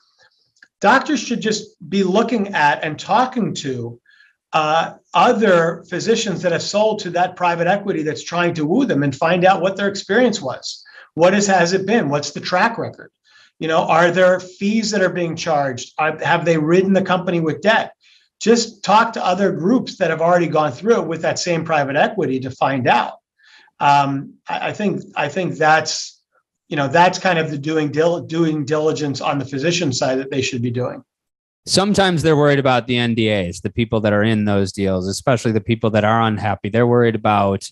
Doctors should just be looking at and talking to uh, other physicians that have sold to that private equity that's trying to woo them and find out what their experience was. What is, has it been? What's the track record? You know, are there fees that are being charged? Have they ridden the company with debt? just talk to other groups that have already gone through it with that same private equity to find out. Um, I, I, think I think that's you know that's kind of the doing dil- doing diligence on the physician side that they should be doing. Sometimes they're worried about the NDAs, the people that are in those deals, especially the people that are unhappy. They're worried about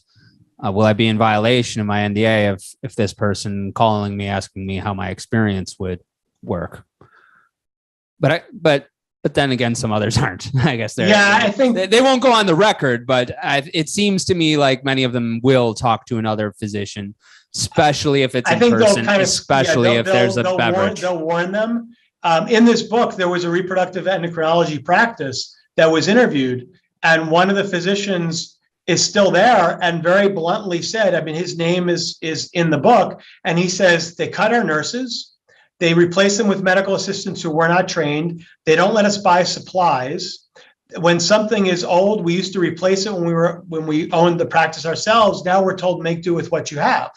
uh, will I be in violation of my NDA if if this person calling me asking me how my experience would work. But I but but then again, some others aren't. I guess they're. Yeah, I think they, they won't go on the record, but I, it seems to me like many of them will talk to another physician, especially if it's I in person, kind of, especially yeah, if there's a they'll beverage. Warn, they'll warn them. Um, in this book, there was a reproductive endocrinology practice that was interviewed, and one of the physicians is still there and very bluntly said, I mean, his name is is in the book, and he says they cut our nurses they replace them with medical assistants who were not trained. They don't let us buy supplies. When something is old, we used to replace it when we were when we owned the practice ourselves. Now we're told make do with what you have.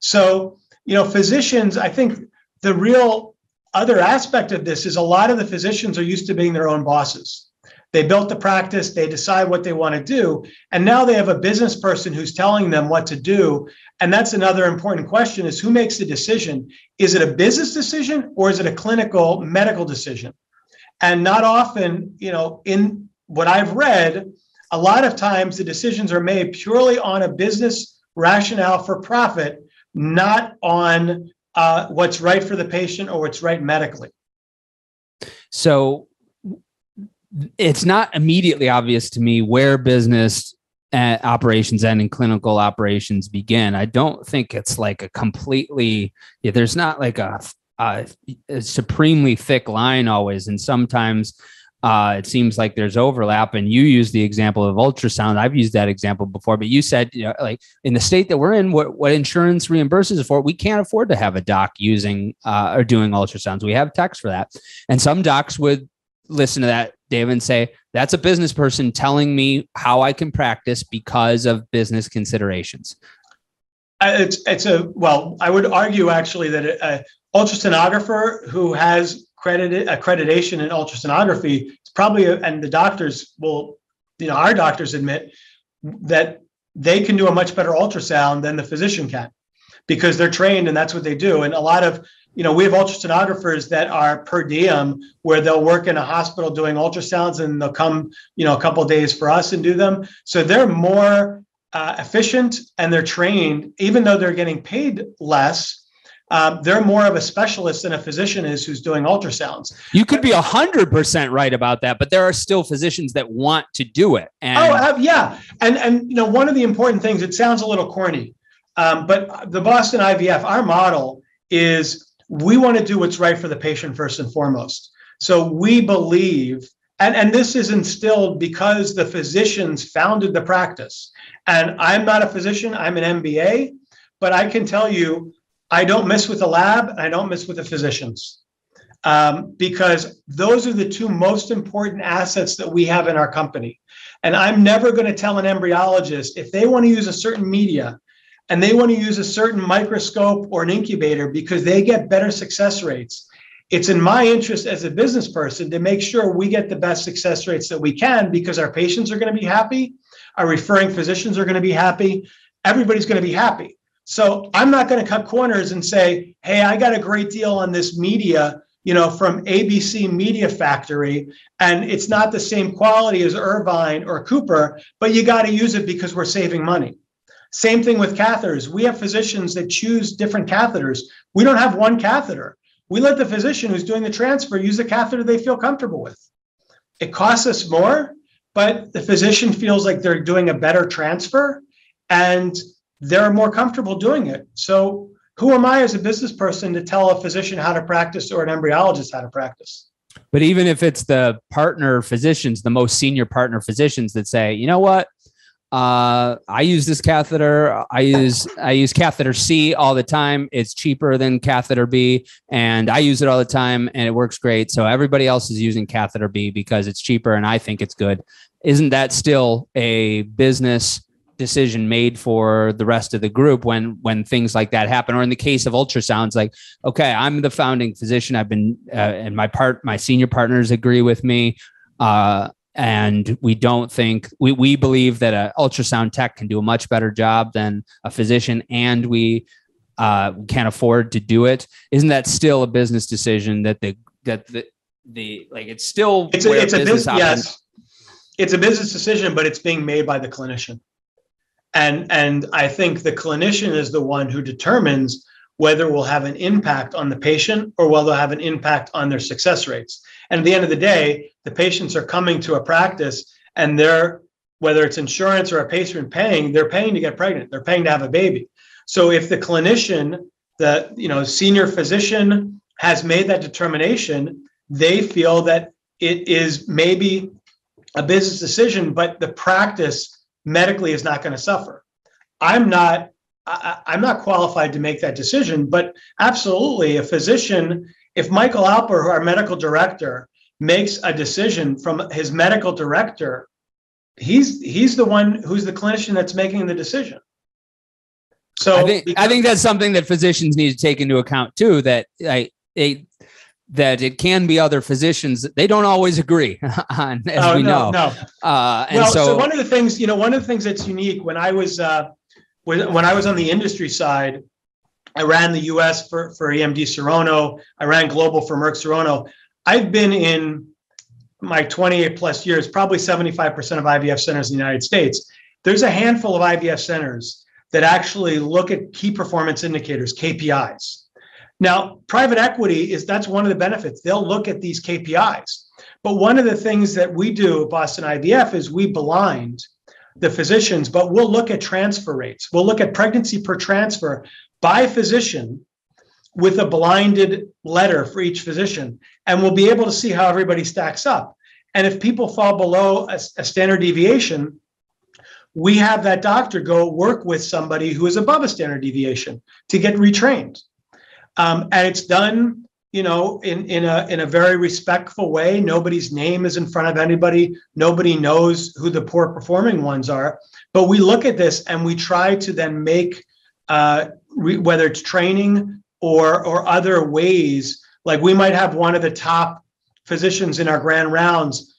So, you know, physicians, I think the real other aspect of this is a lot of the physicians are used to being their own bosses. They built the practice, they decide what they want to do, and now they have a business person who's telling them what to do. And that's another important question is who makes the decision? Is it a business decision or is it a clinical medical decision? And not often, you know, in what I've read, a lot of times the decisions are made purely on a business rationale for profit, not on uh, what's right for the patient or what's right medically. So it's not immediately obvious to me where business uh, operations and clinical operations begin. I don't think it's like a completely, yeah, there's not like a, a, a supremely thick line always. And sometimes uh, it seems like there's overlap. And you use the example of ultrasound. I've used that example before, but you said, you know, like in the state that we're in, what, what insurance reimburses for, we can't afford to have a doc using uh, or doing ultrasounds. We have techs for that. And some docs would listen to that, Dave, and say, that's a business person telling me how I can practice because of business considerations. Uh, it's it's a well, I would argue actually that an ultrasonographer who has credited accreditation in ultrasonography is probably a, and the doctors will you know our doctors admit that they can do a much better ultrasound than the physician can because they're trained and that's what they do and a lot of you know we have ultrasonographers that are per diem where they'll work in a hospital doing ultrasounds and they'll come you know a couple days for us and do them so they're more uh, efficient and they're trained even though they're getting paid less um, they're more of a specialist than a physician is who's doing ultrasounds. You could be a hundred percent right about that, but there are still physicians that want to do it. And- oh, uh, yeah, and and you know one of the important things. It sounds a little corny, um, but the Boston IVF, our model is we want to do what's right for the patient first and foremost. So we believe, and and this is instilled because the physicians founded the practice. And I'm not a physician; I'm an MBA, but I can tell you I don't mess with the lab and I don't mess with the physicians um, because those are the two most important assets that we have in our company. And I'm never going to tell an embryologist if they want to use a certain media and they want to use a certain microscope or an incubator because they get better success rates. It's in my interest as a business person to make sure we get the best success rates that we can because our patients are going to be happy, our referring physicians are going to be happy, everybody's going to be happy. So I'm not going to cut corners and say, hey, I got a great deal on this media, you know, from ABC Media Factory, and it's not the same quality as Irvine or Cooper, but you got to use it because we're saving money. Same thing with catheters. We have physicians that choose different catheters. We don't have one catheter. We let the physician who's doing the transfer use the catheter they feel comfortable with. It costs us more, but the physician feels like they're doing a better transfer. And they're more comfortable doing it. So who am I as a business person to tell a physician how to practice or an embryologist how to practice? But even if it's the partner physicians, the most senior partner physicians that say, you know what, uh, I use this catheter. I use I use catheter C all the time. It's cheaper than catheter B, and I use it all the time, and it works great. So everybody else is using catheter B because it's cheaper, and I think it's good. Isn't that still a business decision made for the rest of the group when when things like that happen or in the case of ultrasounds like okay i'm the founding physician i've been uh, and my part my senior partners agree with me uh, and we don't think we, we believe that an ultrasound tech can do a much better job than a physician and we uh, can't afford to do it. Isn't that still a business decision that the that the the like it's still it's a, it's a business yes. It's a business decision but it's being made by the clinician. And and i think the clinician is the one who determines whether we'll have an impact on the patient or whether they'll have an impact on their success rates. And at the end of the day the patients are coming to a practice and they're whether it's insurance or a patient paying they're paying to get pregnant. They're paying to have a baby. So if the clinician the you know senior physician has made that determination they feel that it is maybe a business decision but the practice medically is not going to suffer. I'm not I, am not qualified to make that decision, but absolutely, a physician, if Michael Alper, our medical director, makes a decision from his medical director, he's he's the one who's the clinician that's making the decision. So I think, because- I think that's something that physicians need to take into account too. That like they that it can be other physicians. They don't always agree on, as Oh, we no, know. No, Uh, and well, so, so, one of the things, you know, one of the things that's unique when I was uh, when, I was on the industry side, I ran the U.S. for for EMD Serono. I ran global for Merck Serono. I've been in my 28 plus years, probably 75% of IVF centers in the United States. There's a handful of IVF centers that actually look at key performance indicators, KPIs. Now, private equity is that's one of the benefits. They'll look at these KPIs. But one of the things that we do at Boston IVF is we blind the physicians, but we'll look at transfer rates. We'll look at pregnancy per transfer by physician with a blinded letter for each physician, and we'll be able to see how everybody stacks up. And if people fall below a, a standard deviation, we have that doctor go work with somebody who is above a standard deviation to get retrained. Um, and it's done, you know, in, in a in a very respectful way. Nobody's name is in front of anybody. Nobody knows who the poor performing ones are. But we look at this and we try to then make uh, re- whether it's training or or other ways. Like we might have one of the top physicians in our grand rounds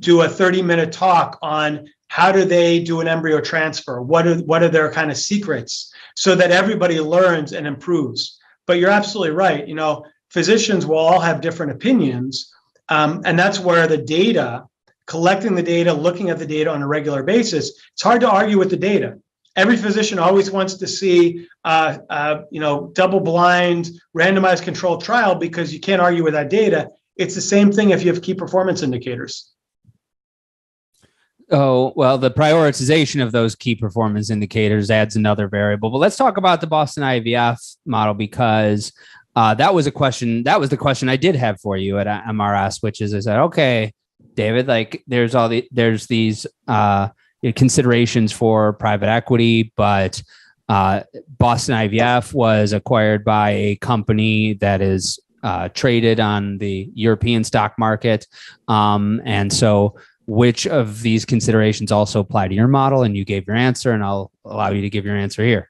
do a 30 minute talk on how do they do an embryo transfer what are what are their kind of secrets so that everybody learns and improves but you're absolutely right you know physicians will all have different opinions um, and that's where the data collecting the data looking at the data on a regular basis it's hard to argue with the data every physician always wants to see uh, uh, you know double blind randomized controlled trial because you can't argue with that data it's the same thing if you have key performance indicators oh, well, the prioritization of those key performance indicators adds another variable. But let's talk about the Boston IVF model because uh, that was a question. That was the question I did have for you at uh, MRS, which is, I said, okay, David, like there's all the, there's these uh, considerations for private equity, but uh, Boston IVF was acquired by a company that is uh, traded on the European stock market. Um, and so, which of these considerations also apply to your model? And you gave your answer, and I'll allow you to give your answer here.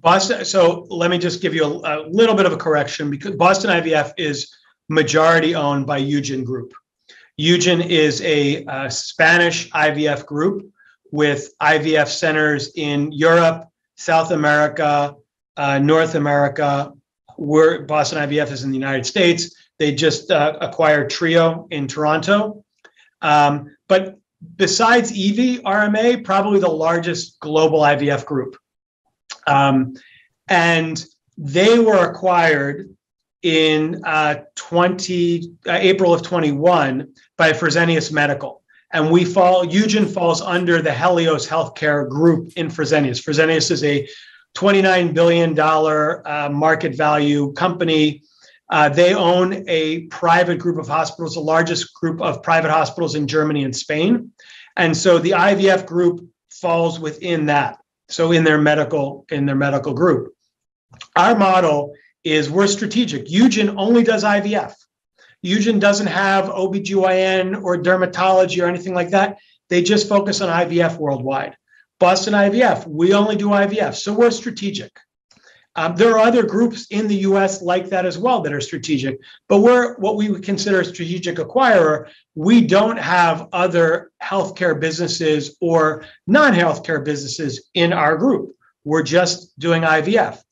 Boston. So let me just give you a, a little bit of a correction because Boston IVF is majority owned by Eugin Group. Eugin is a, Spanish IVF group with IVF centers in Europe, South America, uh, North America. Where Boston IVF is in the United States. They just uh, acquired Trio in Toronto. Um, but besides IVIRMA, probably the largest global IVF group. Um, and they were acquired in uh, 20 uh, April of 21 by Fresenius Medical. And we fall, Eugin falls under the Helios Healthcare Group in Fresenius. Fresenius is a $29 billion uh, market value company. Uh, they own a private group of hospitals, the largest group of private hospitals in Germany and Spain. And so the IVF group falls within that. So in their medical, in their medical group. Our model is we're strategic. Eugin only does IVF. Eugin doesn't have OBGYN or dermatology or anything like that. They just focus on IVF worldwide. Boston IVF, we only do IVF. So we're strategic. Um, there are other groups in the US like that as well that are strategic, but we're what we would consider a strategic acquirer. We don't have other healthcare businesses or non healthcare businesses in our group. We're just doing IVF.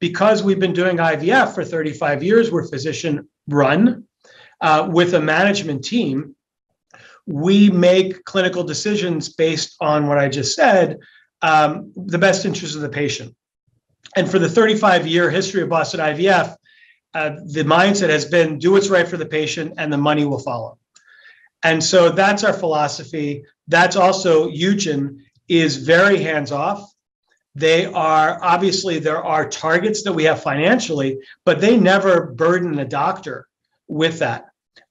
Because we've been doing IVF for 35 years, we're physician run uh, with a management team we make clinical decisions based on what I just said, um, the best interest of the patient. And for the 35 year history of Boston IVF, uh, the mindset has been do what's right for the patient and the money will follow. And so that's our philosophy. That's also Eugin is very hands off. They are obviously there are targets that we have financially, but they never burden the doctor with that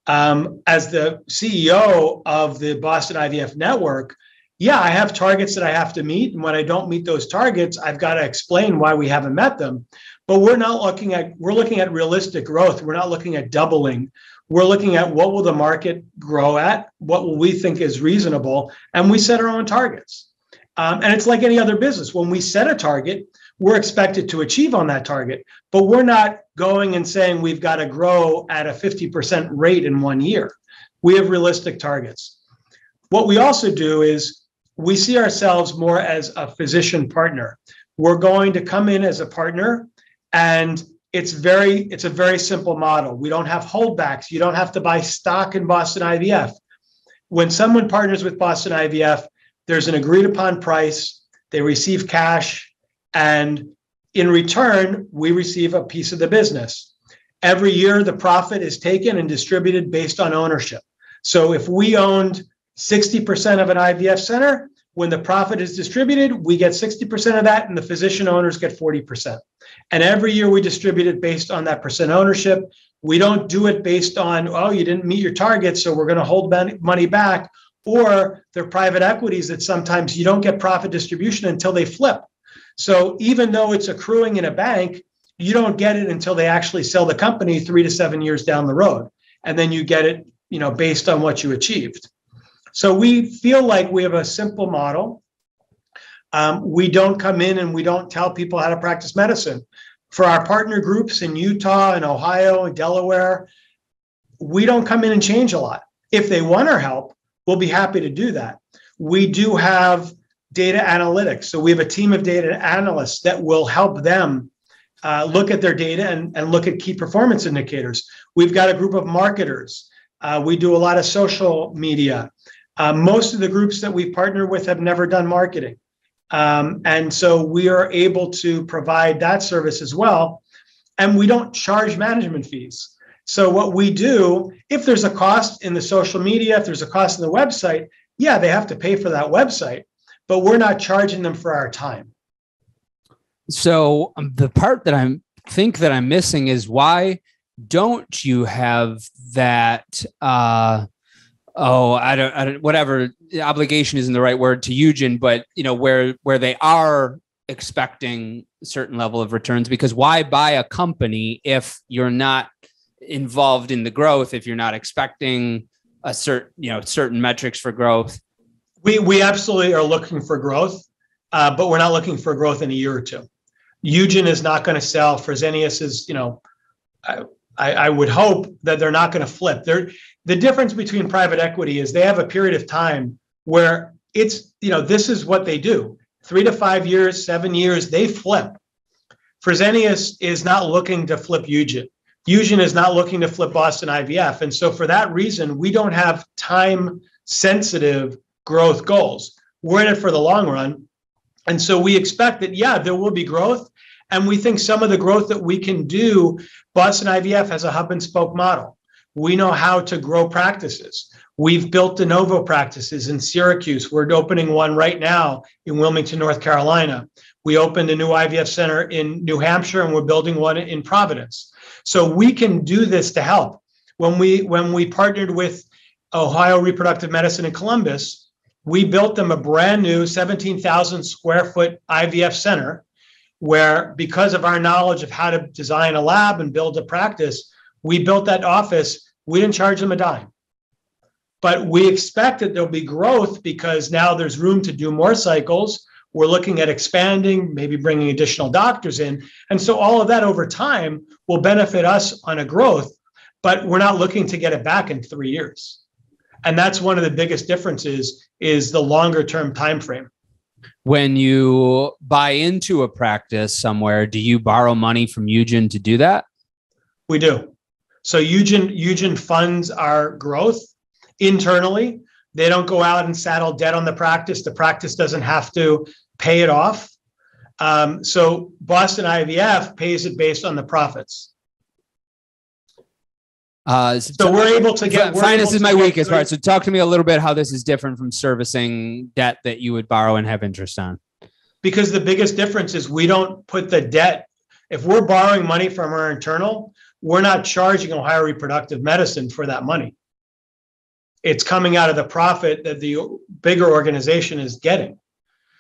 um, as the CEO of the Boston IVF network, yeah, I have targets that I have to meet. And when I don't meet those targets, I've got to explain why we haven't met them. But we're not looking at, we're looking at realistic growth. We're not looking at doubling. We're looking at what will the market grow at? What will we think is reasonable? And we set our own targets. Um, and it's like any other business. When we set a target, we're expected to achieve on that target, but we're not going and saying we've got to grow at a 50% rate in one year. We have realistic targets. What we also do is we see ourselves more as a physician partner. We're going to come in as a partner and it's very it's a very simple model. We don't have holdbacks. You don't have to buy stock in Boston IVF. When someone partners with Boston IVF, there's an agreed upon price, they receive cash and in return, we receive a piece of the business. Every year the profit is taken and distributed based on ownership. So if we owned 60% of an IVF center, when the profit is distributed, we get 60% of that and the physician owners get 40%. And every year we distribute it based on that percent ownership. We don't do it based on, oh, you didn't meet your target, so we're going to hold money back. Or they're private equities that sometimes you don't get profit distribution until they flip. So even though it's accruing in a bank, you don't get it until they actually sell the company three to seven years down the road. And then you get it, you know, based on what you achieved. So we feel like we have a simple model. Um, we don't come in and we don't tell people how to practice medicine. For our partner groups in Utah and Ohio and Delaware, we don't come in and change a lot. If they want our help, we'll be happy to do that. We do have data analytics. So we have a team of data analysts that will help them uh, look at their data and, and look at key performance indicators. We've got a group of marketers. Uh, we do a lot of social media. Uh, most of the groups that we partner with have never done marketing. Um, and so we are able to provide that service as well. And we don't charge management fees. So what we do, if there's a cost in the social media, if there's a cost in the website, yeah, they have to pay for that website, but we're not charging them for our time. So um, the part that I think that I'm missing is why don't you have that uh oh I don't, I don't whatever obligation isn't the right word to Eugin but you know where where they are expecting certain level of returns because why buy a company if you're not involved in the growth if you're not expecting a certain you know certain metrics for growth we we absolutely are looking for growth uh, but we're not looking for growth in a year or two Eugin is not going to sell Fresenius is you know I, I, would hope that they're not going to flip. They're, the difference between private equity is they have a period of time where it's you know this is what they do. Three to five years seven years they flip. Fresenius is not looking to flip eugin eugin is not looking to flip boston ivf and so for that reason we don't have time sensitive growth goals. We're in it for the long run. And so we expect that yeah there will be growth. And we think some of the growth that we can do boston ivf has a hub and spoke model we know how to grow practices. We've built de novo practices in Syracuse. We're opening one right now in Wilmington, North Carolina. We opened a new IVF center in New Hampshire and we're building one in Providence. So we can do this to help. When we when we partnered with Ohio Reproductive Medicine in Columbus, we built them a brand new 17,000 square foot IVF center where because of our knowledge of how to design a lab and build a practice, we built that office. We didn't charge them a dime. But we expect that there'll be growth because now there's room to do more cycles. We're looking at expanding, maybe bringing additional doctors in. And so all of that over time will benefit us on a growth, but we're not looking to get it back in three years. And that's one of the biggest differences is the longer term time frame. When you buy into a practice somewhere, do you borrow money from Eugin to do that? We do. So Eugin, Eugin funds our growth internally. They don't go out and saddle debt on the practice. The practice doesn't have to pay it off. Um, so Boston IVF pays it based on the profits. Uh, so we're able to get finance is my weakest part. So talk to me a little bit how this is different from servicing debt that you would borrow and have interest on. Because the biggest difference is we don't put the debt. If we're borrowing money from our internal, we're not charging Ohio Reproductive Medicine for that money. It's coming out of the profit that the bigger organization is getting.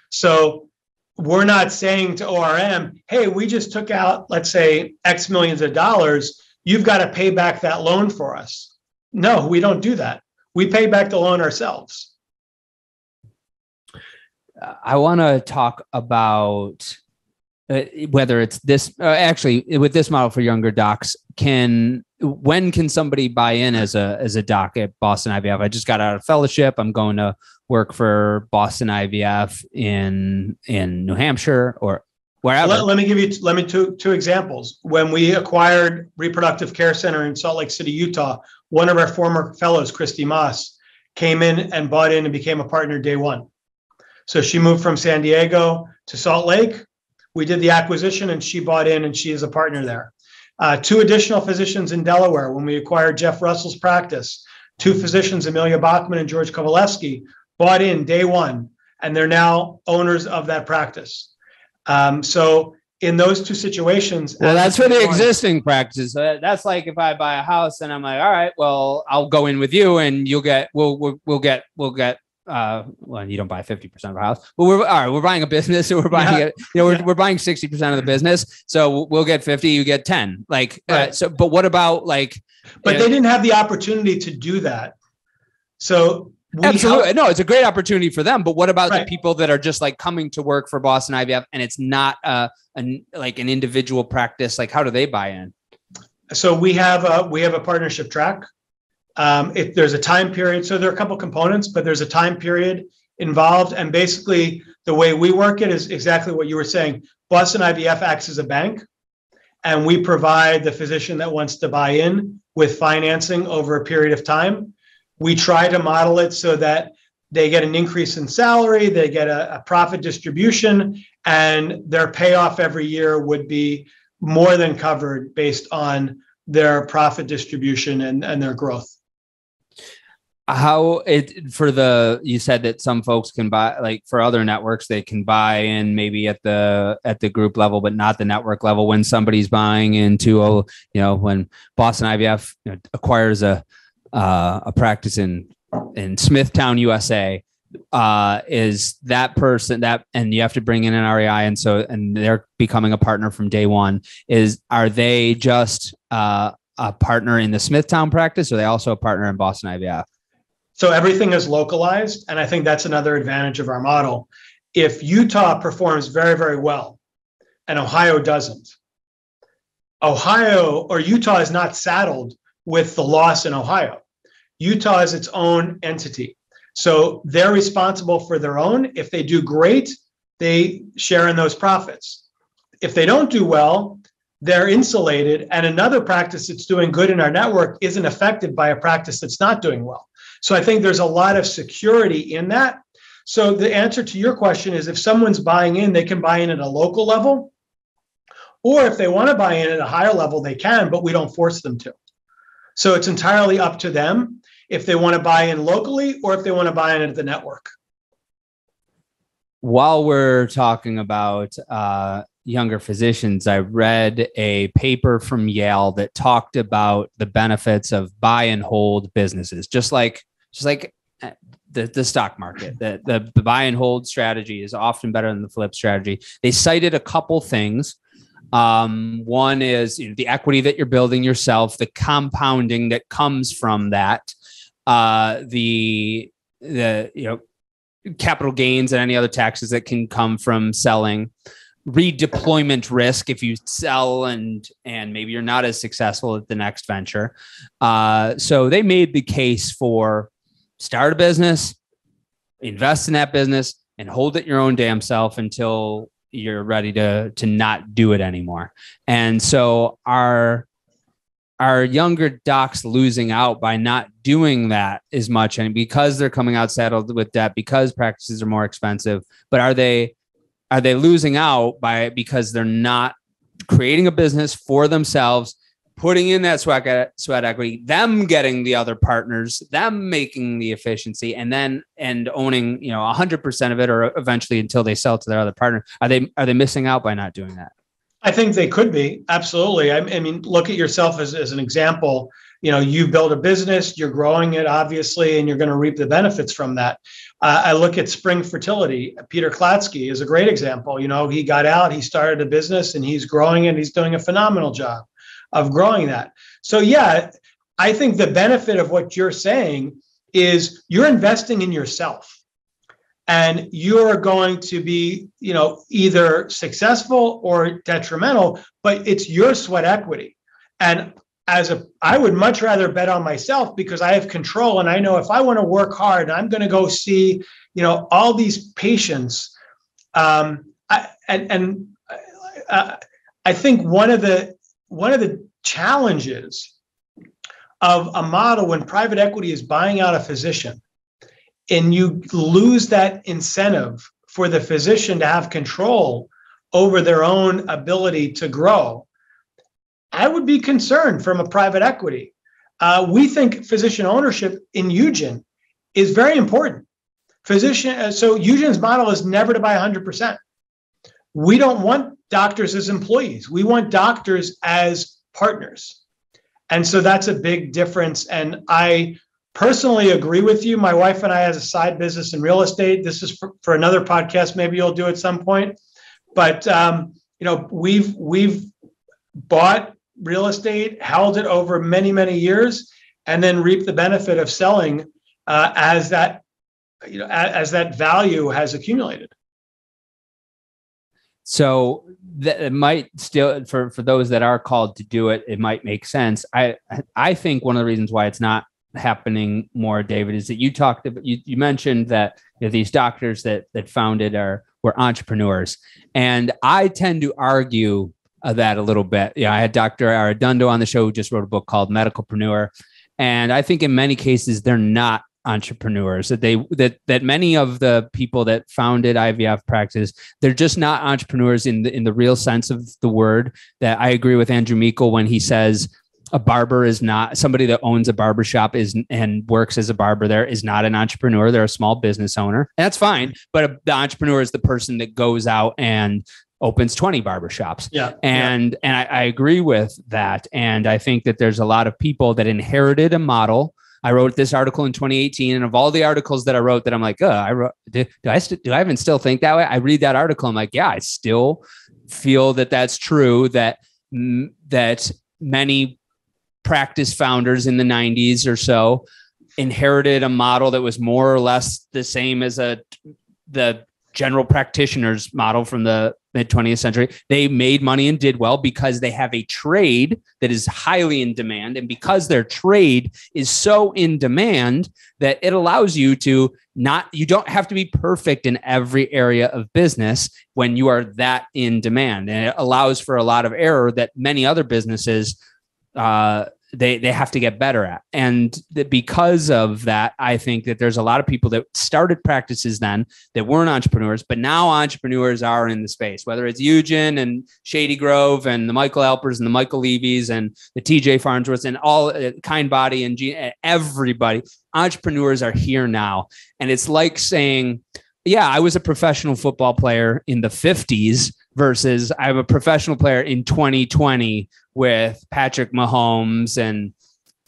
So we're not saying to ORM, hey, we just took out, let's say, X millions of dollars. You've got to pay back that loan for us. No, we don't do that. We pay back the loan ourselves. I want to talk about uh, whether it's this uh, actually with this model for younger docs can when can somebody buy in as a as a doc at boston ivf i just got out of fellowship. I'm going to work for boston ivf in in new hampshire or wherever. Let, let me give you let me two two examples. When we acquired reproductive care center in salt lake city utah one of our former fellows christy moss came in and bought in and became a partner day one. So she moved from san diego to salt lake we did the acquisition and she bought in and she is a partner there. Uh, two additional physicians in Delaware when we acquired Jeff Russell's practice. Two physicians, Amelia Bachman and George Kovalevsky, bought in day one, and they're now owners of that practice. Um, so in those two situations, well, that's for the one, existing practices. Uh, that's like if I buy a house and I'm like, all right, well, I'll go in with you, and you'll get, we'll, we'll, we'll get, we'll get uh well you don't buy 50% of a house. But we're all right we're buying a business. So we're buying yeah. it you know we're, yeah. we're buying 60% of the business. So we'll get 50 you get 10 like uh, right. uh, so but what about like but they didn't have the opportunity to do that. So absolutely. help- no it's a great opportunity for them but what about right. the people that are just like coming to work for boston ivf and it's not uh an like an individual practice? Like how do they buy in? So we have a we have a partnership track um, if there's a time period, so there are a couple components, but there's a time period involved. And basically, the way we work it is exactly what you were saying. Boston IVF acts as a bank, and we provide the physician that wants to buy in with financing over a period of time. We try to model it so that they get an increase in salary, they get a, a profit distribution, and their payoff every year would be more than covered based on their profit distribution and, and their growth how it for the you said that some folks can buy like for other networks they can buy in maybe at the at the group level but not the network level. When somebody's buying into a you know when boston ivf you know, acquires a uh, a practice in in smithtown usa uh, is that person that and you have to bring in an rei and so and they're becoming a partner from day one is are they just uh, a partner in the smithtown practice or are they also a partner in boston ivf so everything is localized. And I think that's another advantage of our model. If Utah performs very, very well and Ohio doesn't, Ohio or Utah is not saddled with the loss in Ohio. Utah is its own entity. So they're responsible for their own. If they do great, they share in those profits. If they don't do well, they're insulated. And another practice that's doing good in our network isn't affected by a practice that's not doing well. So I think there's a lot of security in that. So the answer to your question is if someone's buying in, they can buy in at a local level. Or if they want to buy in at a higher level, they can, but we don't force them to. So it's entirely up to them if they want to buy in locally or if they want to buy in at the network. While we're talking about uh, younger physicians, I read a paper from Yale that talked about the benefits of buy and hold businesses, just like just like uh, the, the stock market, the, the, the buy and hold strategy is often better than the flip strategy. They cited a couple things. Um, one is you know, the equity that you're building yourself, the compounding that comes from that, uh, the the you know capital gains and any other taxes that can come from selling redeployment risk if you sell and and maybe you're not as successful at the next venture uh, so they made the case for start a business, invest in that business, and hold it your own damn self until you're ready to to not do it anymore. And so our our younger docs losing out by not doing that as much and because they're coming out settled with debt because practices are more expensive but are they are they losing out by because they're not creating a business for themselves putting in that sweat sweat equity, them getting the other partners, them making the efficiency, and then and owning you know hundred percent of it, or eventually until they sell to their other partner. Are they are they missing out by not doing that? I think they could be absolutely. I, I mean, look at yourself as as an example. You know, you build a business, you're growing it obviously, and you're going to reap the benefits from that. Uh, I look at Spring Fertility. Peter Klatsky is a great example. You know, he got out, he started a business, and he's growing it. He's doing a phenomenal job of growing that. So yeah, I think the benefit of what you're saying is you're investing in yourself. and you're going to be you know either successful or detrimental but it's your sweat equity and as a i would much rather bet on myself because i have control and i know if i want to work hard i'm going to go see you know all these patients um I, and and uh, i think one of the one of the challenges of a model when private equity is buying out a physician and you lose that incentive for the physician to have control over their own ability to grow, I would be concerned from a private equity. Uh, we think physician ownership in Eugin is very important. Physician, uh, so Eugin's model is never to buy 100%. We don't want doctors as employees. We want doctors as partners. And so that's a big difference. And I personally agree with you. My wife and I has a side business in real estate. This is for, for another podcast. Maybe you'll do at some point. But um, you know, we've we've bought real estate, held it over many many years, and then reap the benefit of selling uh, as that you know as, as that value has accumulated. So that it might still for for those that are called to do it, it might make sense. I I think one of the reasons why it's not happening more, David, is that you talked about you, you mentioned that you know, these doctors that that founded are were entrepreneurs, and I tend to argue uh, that a little bit. Yeah, I had Dr. Arredondo on the show who just wrote a book called Medicalpreneur, and I think in many cases they're not entrepreneurs that they that that many of the people that founded IVF practice they're just not entrepreneurs in the in the real sense of the word that I agree with Andrew Meikle when he says a barber is not somebody that owns a barber shop is and works as a barber there is not an entrepreneur they're a small business owner that's fine but a, the entrepreneur is the person that goes out and opens 20 barbershops. Yeah. And yeah. and I, I, agree with that. And I think that there's a lot of people that inherited a model. I wrote this article in 2018, and of all the articles that I wrote, that I'm like, oh, I wrote. Do, do I st- do I even still think that way? I read that article, I'm like, yeah, I still feel that that's true. That that many practice founders in the 90s or so inherited a model that was more or less the same as a the general practitioners model from the mid 20th century. They made money and did well because they have a trade that is highly in demand. And because their trade is so in demand that it allows you to not, you don't have to be perfect in every area of business when you are that in demand. And it allows for a lot of error that many other businesses uh, they they have to get better at. And because of that, I think that there's a lot of people that started practices then that weren't entrepreneurs, but now entrepreneurs are in the space, whether it's Eugin and Shady Grove and the Michael Alpers and the Michael Levy's and the TJ Farnsworths and all uh, Kindbody and G- everybody. Entrepreneurs are here now. And it's like saying, yeah, I was a professional football player in the 50s versus I'm a professional player in 2020 with Patrick Mahomes and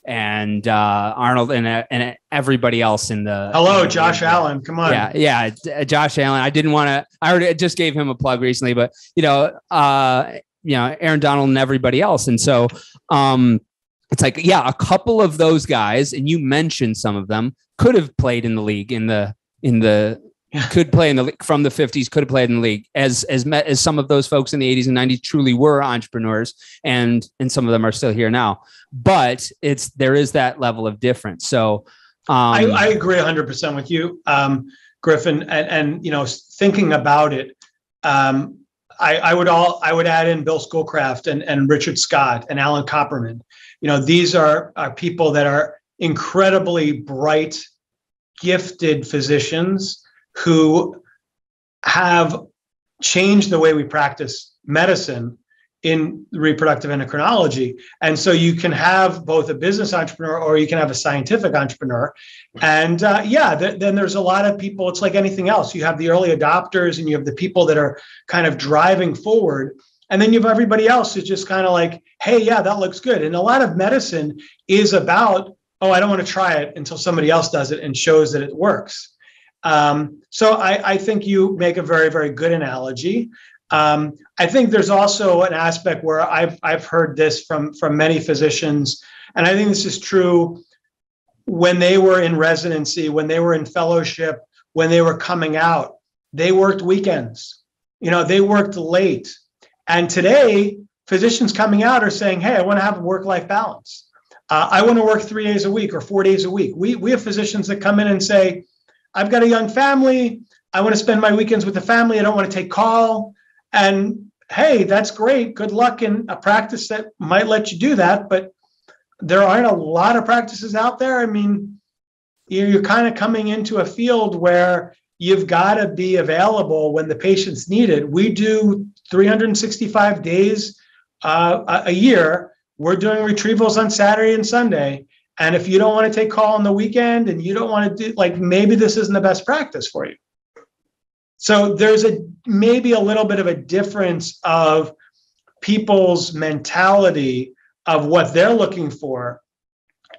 and uh, Arnold and uh, and everybody else in the. Hello, in the Josh league. Allen. Come on. Yeah, yeah, uh, Josh Allen. I didn't want to. I already just gave him a plug recently, but you know, uh, you know, Aaron Donald and everybody else, and so um, it's like, yeah, a couple of those guys, and you mentioned some of them could have played in the league in the in the could play in the from the 50s could have played in the league as as as some of those folks in the 80s and 90s truly were entrepreneurs and and some of them are still here now but it's there is that level of difference so um, I, I agree 100% with you um, griffin and and you know thinking about it um, I, I would all I would add in Bill Schoolcraft and, and Richard Scott and Alan Copperman. You know, these are, are people that are incredibly bright, gifted physicians who have changed the way we practice medicine in reproductive endocrinology. And so you can have both a business entrepreneur or you can have a scientific entrepreneur. And uh, yeah, th- then there's a lot of people, it's like anything else. You have the early adopters and you have the people that are kind of driving forward. And then you have everybody else who's just kind of like, hey, yeah, that looks good. And a lot of medicine is about, oh, I don't want to try it until somebody else does it and shows that it works. Um, so I, I, think you make a very, very good analogy. Um, I think there's also an aspect where I've I've heard this from from many physicians, and I think this is true when they were in residency, when they were in fellowship, when they were coming out, they worked weekends. You know, they worked late. And today, physicians coming out are saying, "Hey, I want to have a work-life balance. Uh, I want to work three days a week or four days a week." We we have physicians that come in and say, "I've got a young family. I want to spend my weekends with the family. I don't want to take call." And hey, that's great. Good luck in a practice that might let you do that, but there aren't a lot of practices out there. I mean, you're kind of coming into a field where you've got to be available when the patient's needed. We do 365 days uh, a year. We're doing retrievals on Saturday and Sunday. And if you don't want to take call on the weekend and you don't want to do, like, maybe this isn't the best practice for you. So there's a maybe a little bit of a difference of people's mentality of what they're looking for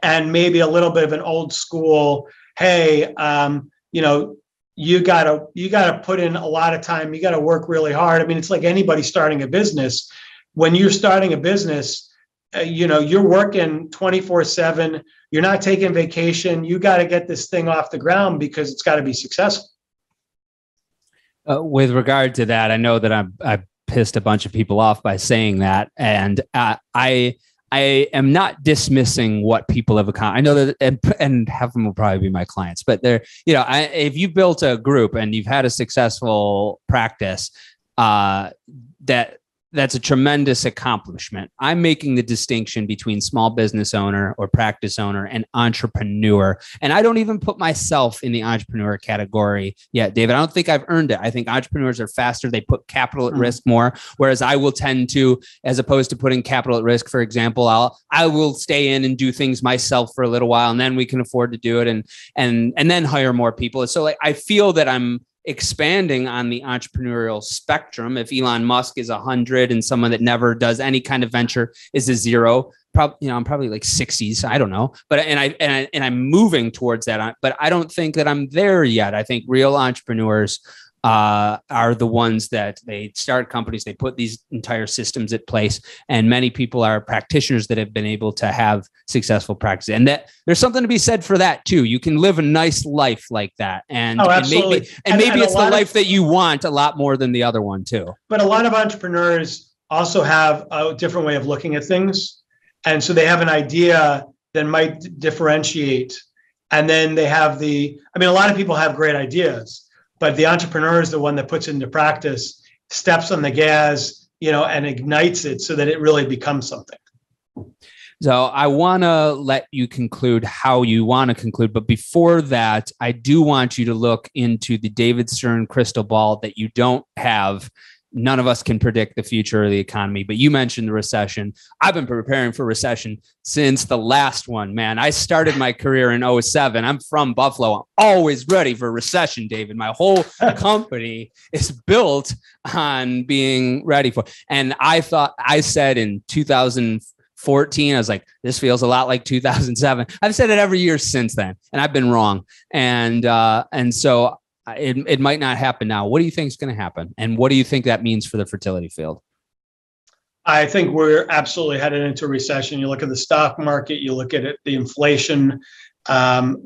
and maybe a little bit of an old school hey um, you know you gotta you gotta put in a lot of time you gotta work really hard i mean it's like anybody starting a business when you're starting a business uh, you know you're working 24 7 you're not taking vacation you got to get this thing off the ground because it's got to be successful uh, with regard to that i know that i'm i pissed a bunch of people off by saying that and uh, i I am not dismissing what people have accomplished. I know that, and, and half of them will probably be my clients, but they're, you know, I, if you built a group and you've had a successful practice, uh, that that's a tremendous accomplishment. I'm making the distinction between small business owner or practice owner and entrepreneur. And I don't even put myself in the entrepreneur category yet, David. I don't think I've earned it. I think entrepreneurs are faster. They put capital at mm-hmm. risk more. Whereas I will tend to, as opposed to putting capital at risk, for example, I'll I will stay in and do things myself for a little while and then we can afford to do it and and and then hire more people. So like I feel that I'm expanding on the entrepreneurial spectrum. If Elon Musk is a hundred and someone that never does any kind of venture is a zero, probably you know I'm probably like 60s. I don't know, but and I and I, and I'm moving towards that. But I don't think that I'm there yet. I think real entrepreneurs uh, are the ones that they start companies, they put these entire systems at place, and many people are practitioners that have been able to have successful practice. And that there's something to be said for that too. You can live a nice life like that, and, oh, and maybe and, and maybe and it's the life of, that you want a lot more than the other one too. But a lot of entrepreneurs also have a different way of looking at things, and so they have an idea that might differentiate, and then they have the. I mean, a lot of people have great ideas but the entrepreneur is the one that puts into practice, steps on the gas, you know, and ignites it so that it really becomes something. So I want to let you conclude how you want to conclude, but before that, I do want you to look into the David Stern crystal ball that you don't have none of us can predict the future of the economy but you mentioned the recession. I've been preparing for recession since the last one man. I started my career in 07 i'm from buffalo. I'm always ready for recession david. My whole company is built on being ready for and i thought i said in 2014 i was like this feels a lot like 2007 i've said it every year since then and i've been wrong. And uh and so it, it might not happen now. What do you think is going to happen? And what do you think that means for the fertility field? I think we're absolutely headed into recession. You look at the stock market, you look at it, the inflation, um,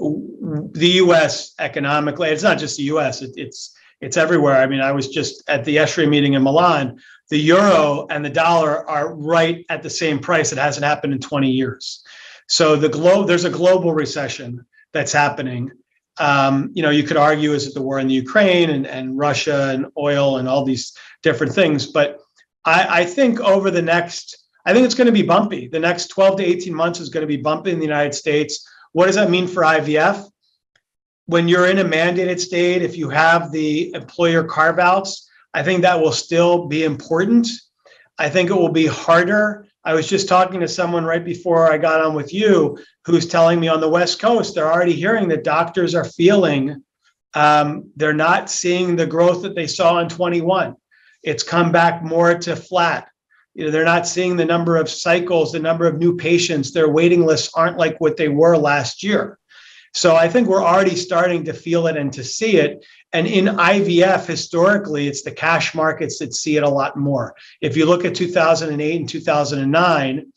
the U.S. economically. It's not just the U.S. It, it's it's everywhere. I mean, I was just at the ESHRE meeting in Milan. The euro and the dollar are right at the same price. It hasn't happened in 20 years. So the globe, there's a global recession that's happening um, you know, you could argue is it the war in the Ukraine and, and Russia and oil and all these different things. But I, I think over the next, I think it's going to be bumpy. The next 12 to 18 months is going to be bumpy in the United States. What does that mean for IVF? When you're in a mandated state, if you have the employer carve outs, I think that will still be important. I think it will be harder I was just talking to someone right before I got on with you who's telling me on the West Coast, they're already hearing that doctors are feeling um, they're not seeing the growth that they saw in 21. It's come back more to flat. You know, they're not seeing the number of cycles, the number of new patients. Their waiting lists aren't like what they were last year. So I think we're already starting to feel it and to see it. And in IVF, historically, it's the cash markets that see it a lot more. If you look at 2008 and 2009,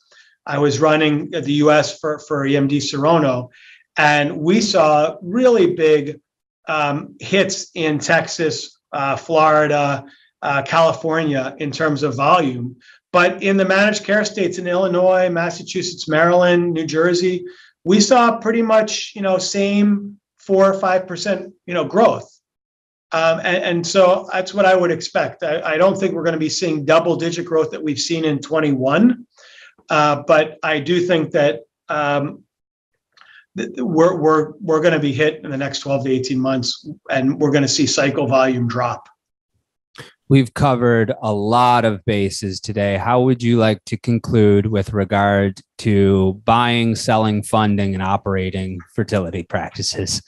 I was running the US for, for EMD Serono, and we saw really big um, hits in Texas, uh, Florida, uh, California in terms of volume. But in the managed care states in Illinois, Massachusetts, Maryland, New Jersey, we saw pretty much you know same four or five percent you know growth. Um, and, and, so that's what I would expect. I, I don't think we're going to be seeing double digit growth that we've seen in 21. Uh, but I do think that um, we're, we're, we're going to be hit in the next 12 to 18 months and we're going to see cycle volume drop. We've covered a lot of bases today. How would you like to conclude with regard to buying, selling, funding, and operating fertility practices?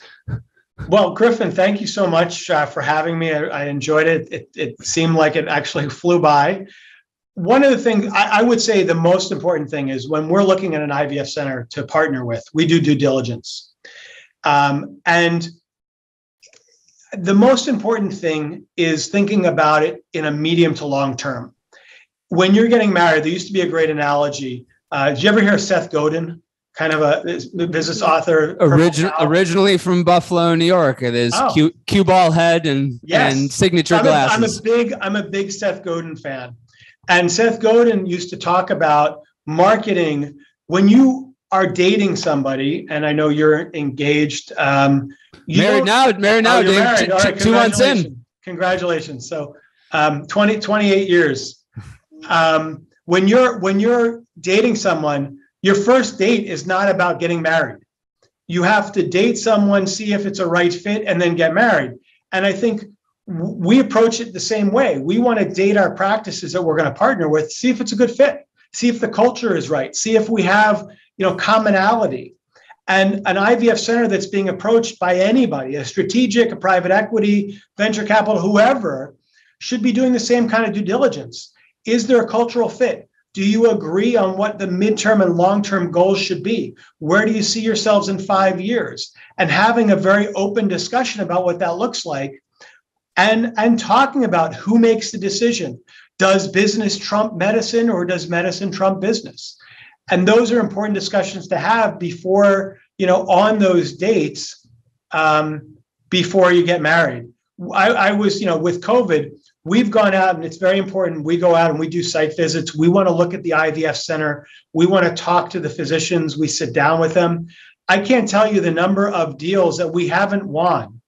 Well, Griffin, thank you so much uh, for having me. I, I enjoyed it. it. it. seemed like it actually flew by. One of the things I, I, would say the most important thing is when we're looking at an IVF center to partner with, we do due diligence. Um, and the most important thing is thinking about it in a medium to long term. When you're getting married, there used to be a great analogy. Uh, did you ever hear Seth Godin? kind of a business author. Origin, originally from Buffalo, New York. It is oh. cue, cue ball head and yes. and signature I'm glasses. A, I'm a big I'm a big Seth Godin fan, and Seth Godin used to talk about marketing when you are dating somebody, and I know you're engaged. Um, you married now, married now, oh, Dave. Married. T- right, two months in. Congratulations. So, um, 20, 28 years. Um, when you're when you're dating someone your first date is not about getting married. You have to date someone, see if it's a right fit, and then get married. And I think we approach it the same way. We want to date our practices that we're going to partner with, see if it's a good fit, see if the culture is right, see if we have, you know, commonality. And an IVF center that's being approached by anybody, a strategic, a private equity, venture capital, whoever, should be doing the same kind of due diligence. Is there a cultural fit? Do you agree on what the midterm and long term goals should be? Where do you see yourselves in five years? And having a very open discussion about what that looks like and, and talking about who makes the decision. Does business trump medicine or does medicine trump business? And those are important discussions to have before, you know, on those dates um, before you get married. I, I was, you know, with COVID, we've gone out and it's very important we go out and we do site visits. We want to look at the ivf center. We want to talk to the physicians. We sit down with them. I can't tell you the number of deals that we haven't won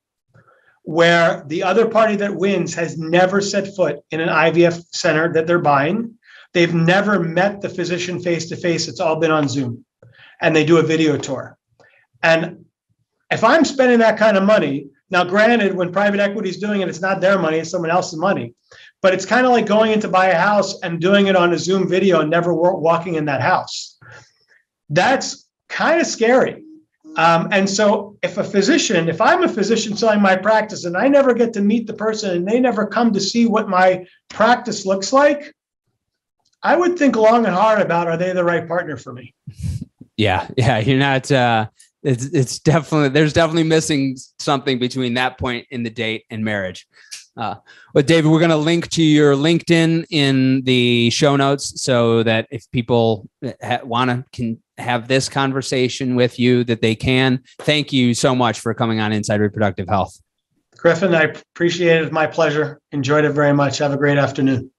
where the other party that wins has never set foot in an ivf center that they're buying they've never met the physician face to face it's all been on zoom and they do a video tour and if i'm spending that kind of money now, granted, when private equity is doing it, it's not their money, it's someone else's money. But it's kind of like going in to buy a house and doing it on a Zoom video and never walking in that house. That's kind of scary. Um, and so, if a physician, if I'm a physician selling my practice and I never get to meet the person and they never come to see what my practice looks like, I would think long and hard about are they the right partner for me? Yeah, yeah, you're not. Uh, it's it's definitely there's definitely missing something between that point in the date and marriage. Uh, but David, we're going to link to your LinkedIn in the show notes so that if people ha- want to can have this conversation with you, that they can. Thank you so much for coming on Inside Reproductive Health. Griffin, I appreciate it. My pleasure. Enjoyed it very much. Have a great afternoon.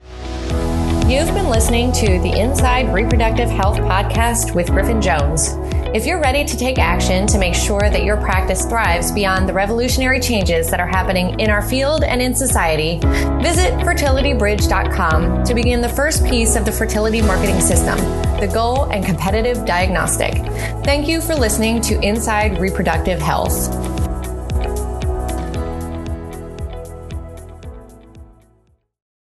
You've been listening to the Inside Reproductive Health podcast with Griffin Jones. If you're ready to take action to make sure that your practice thrives beyond the revolutionary changes that are happening in our field and in society, visit fertilitybridge.com to begin the first piece of the fertility marketing system, the goal and competitive diagnostic. Thank you for listening to Inside Reproductive Health.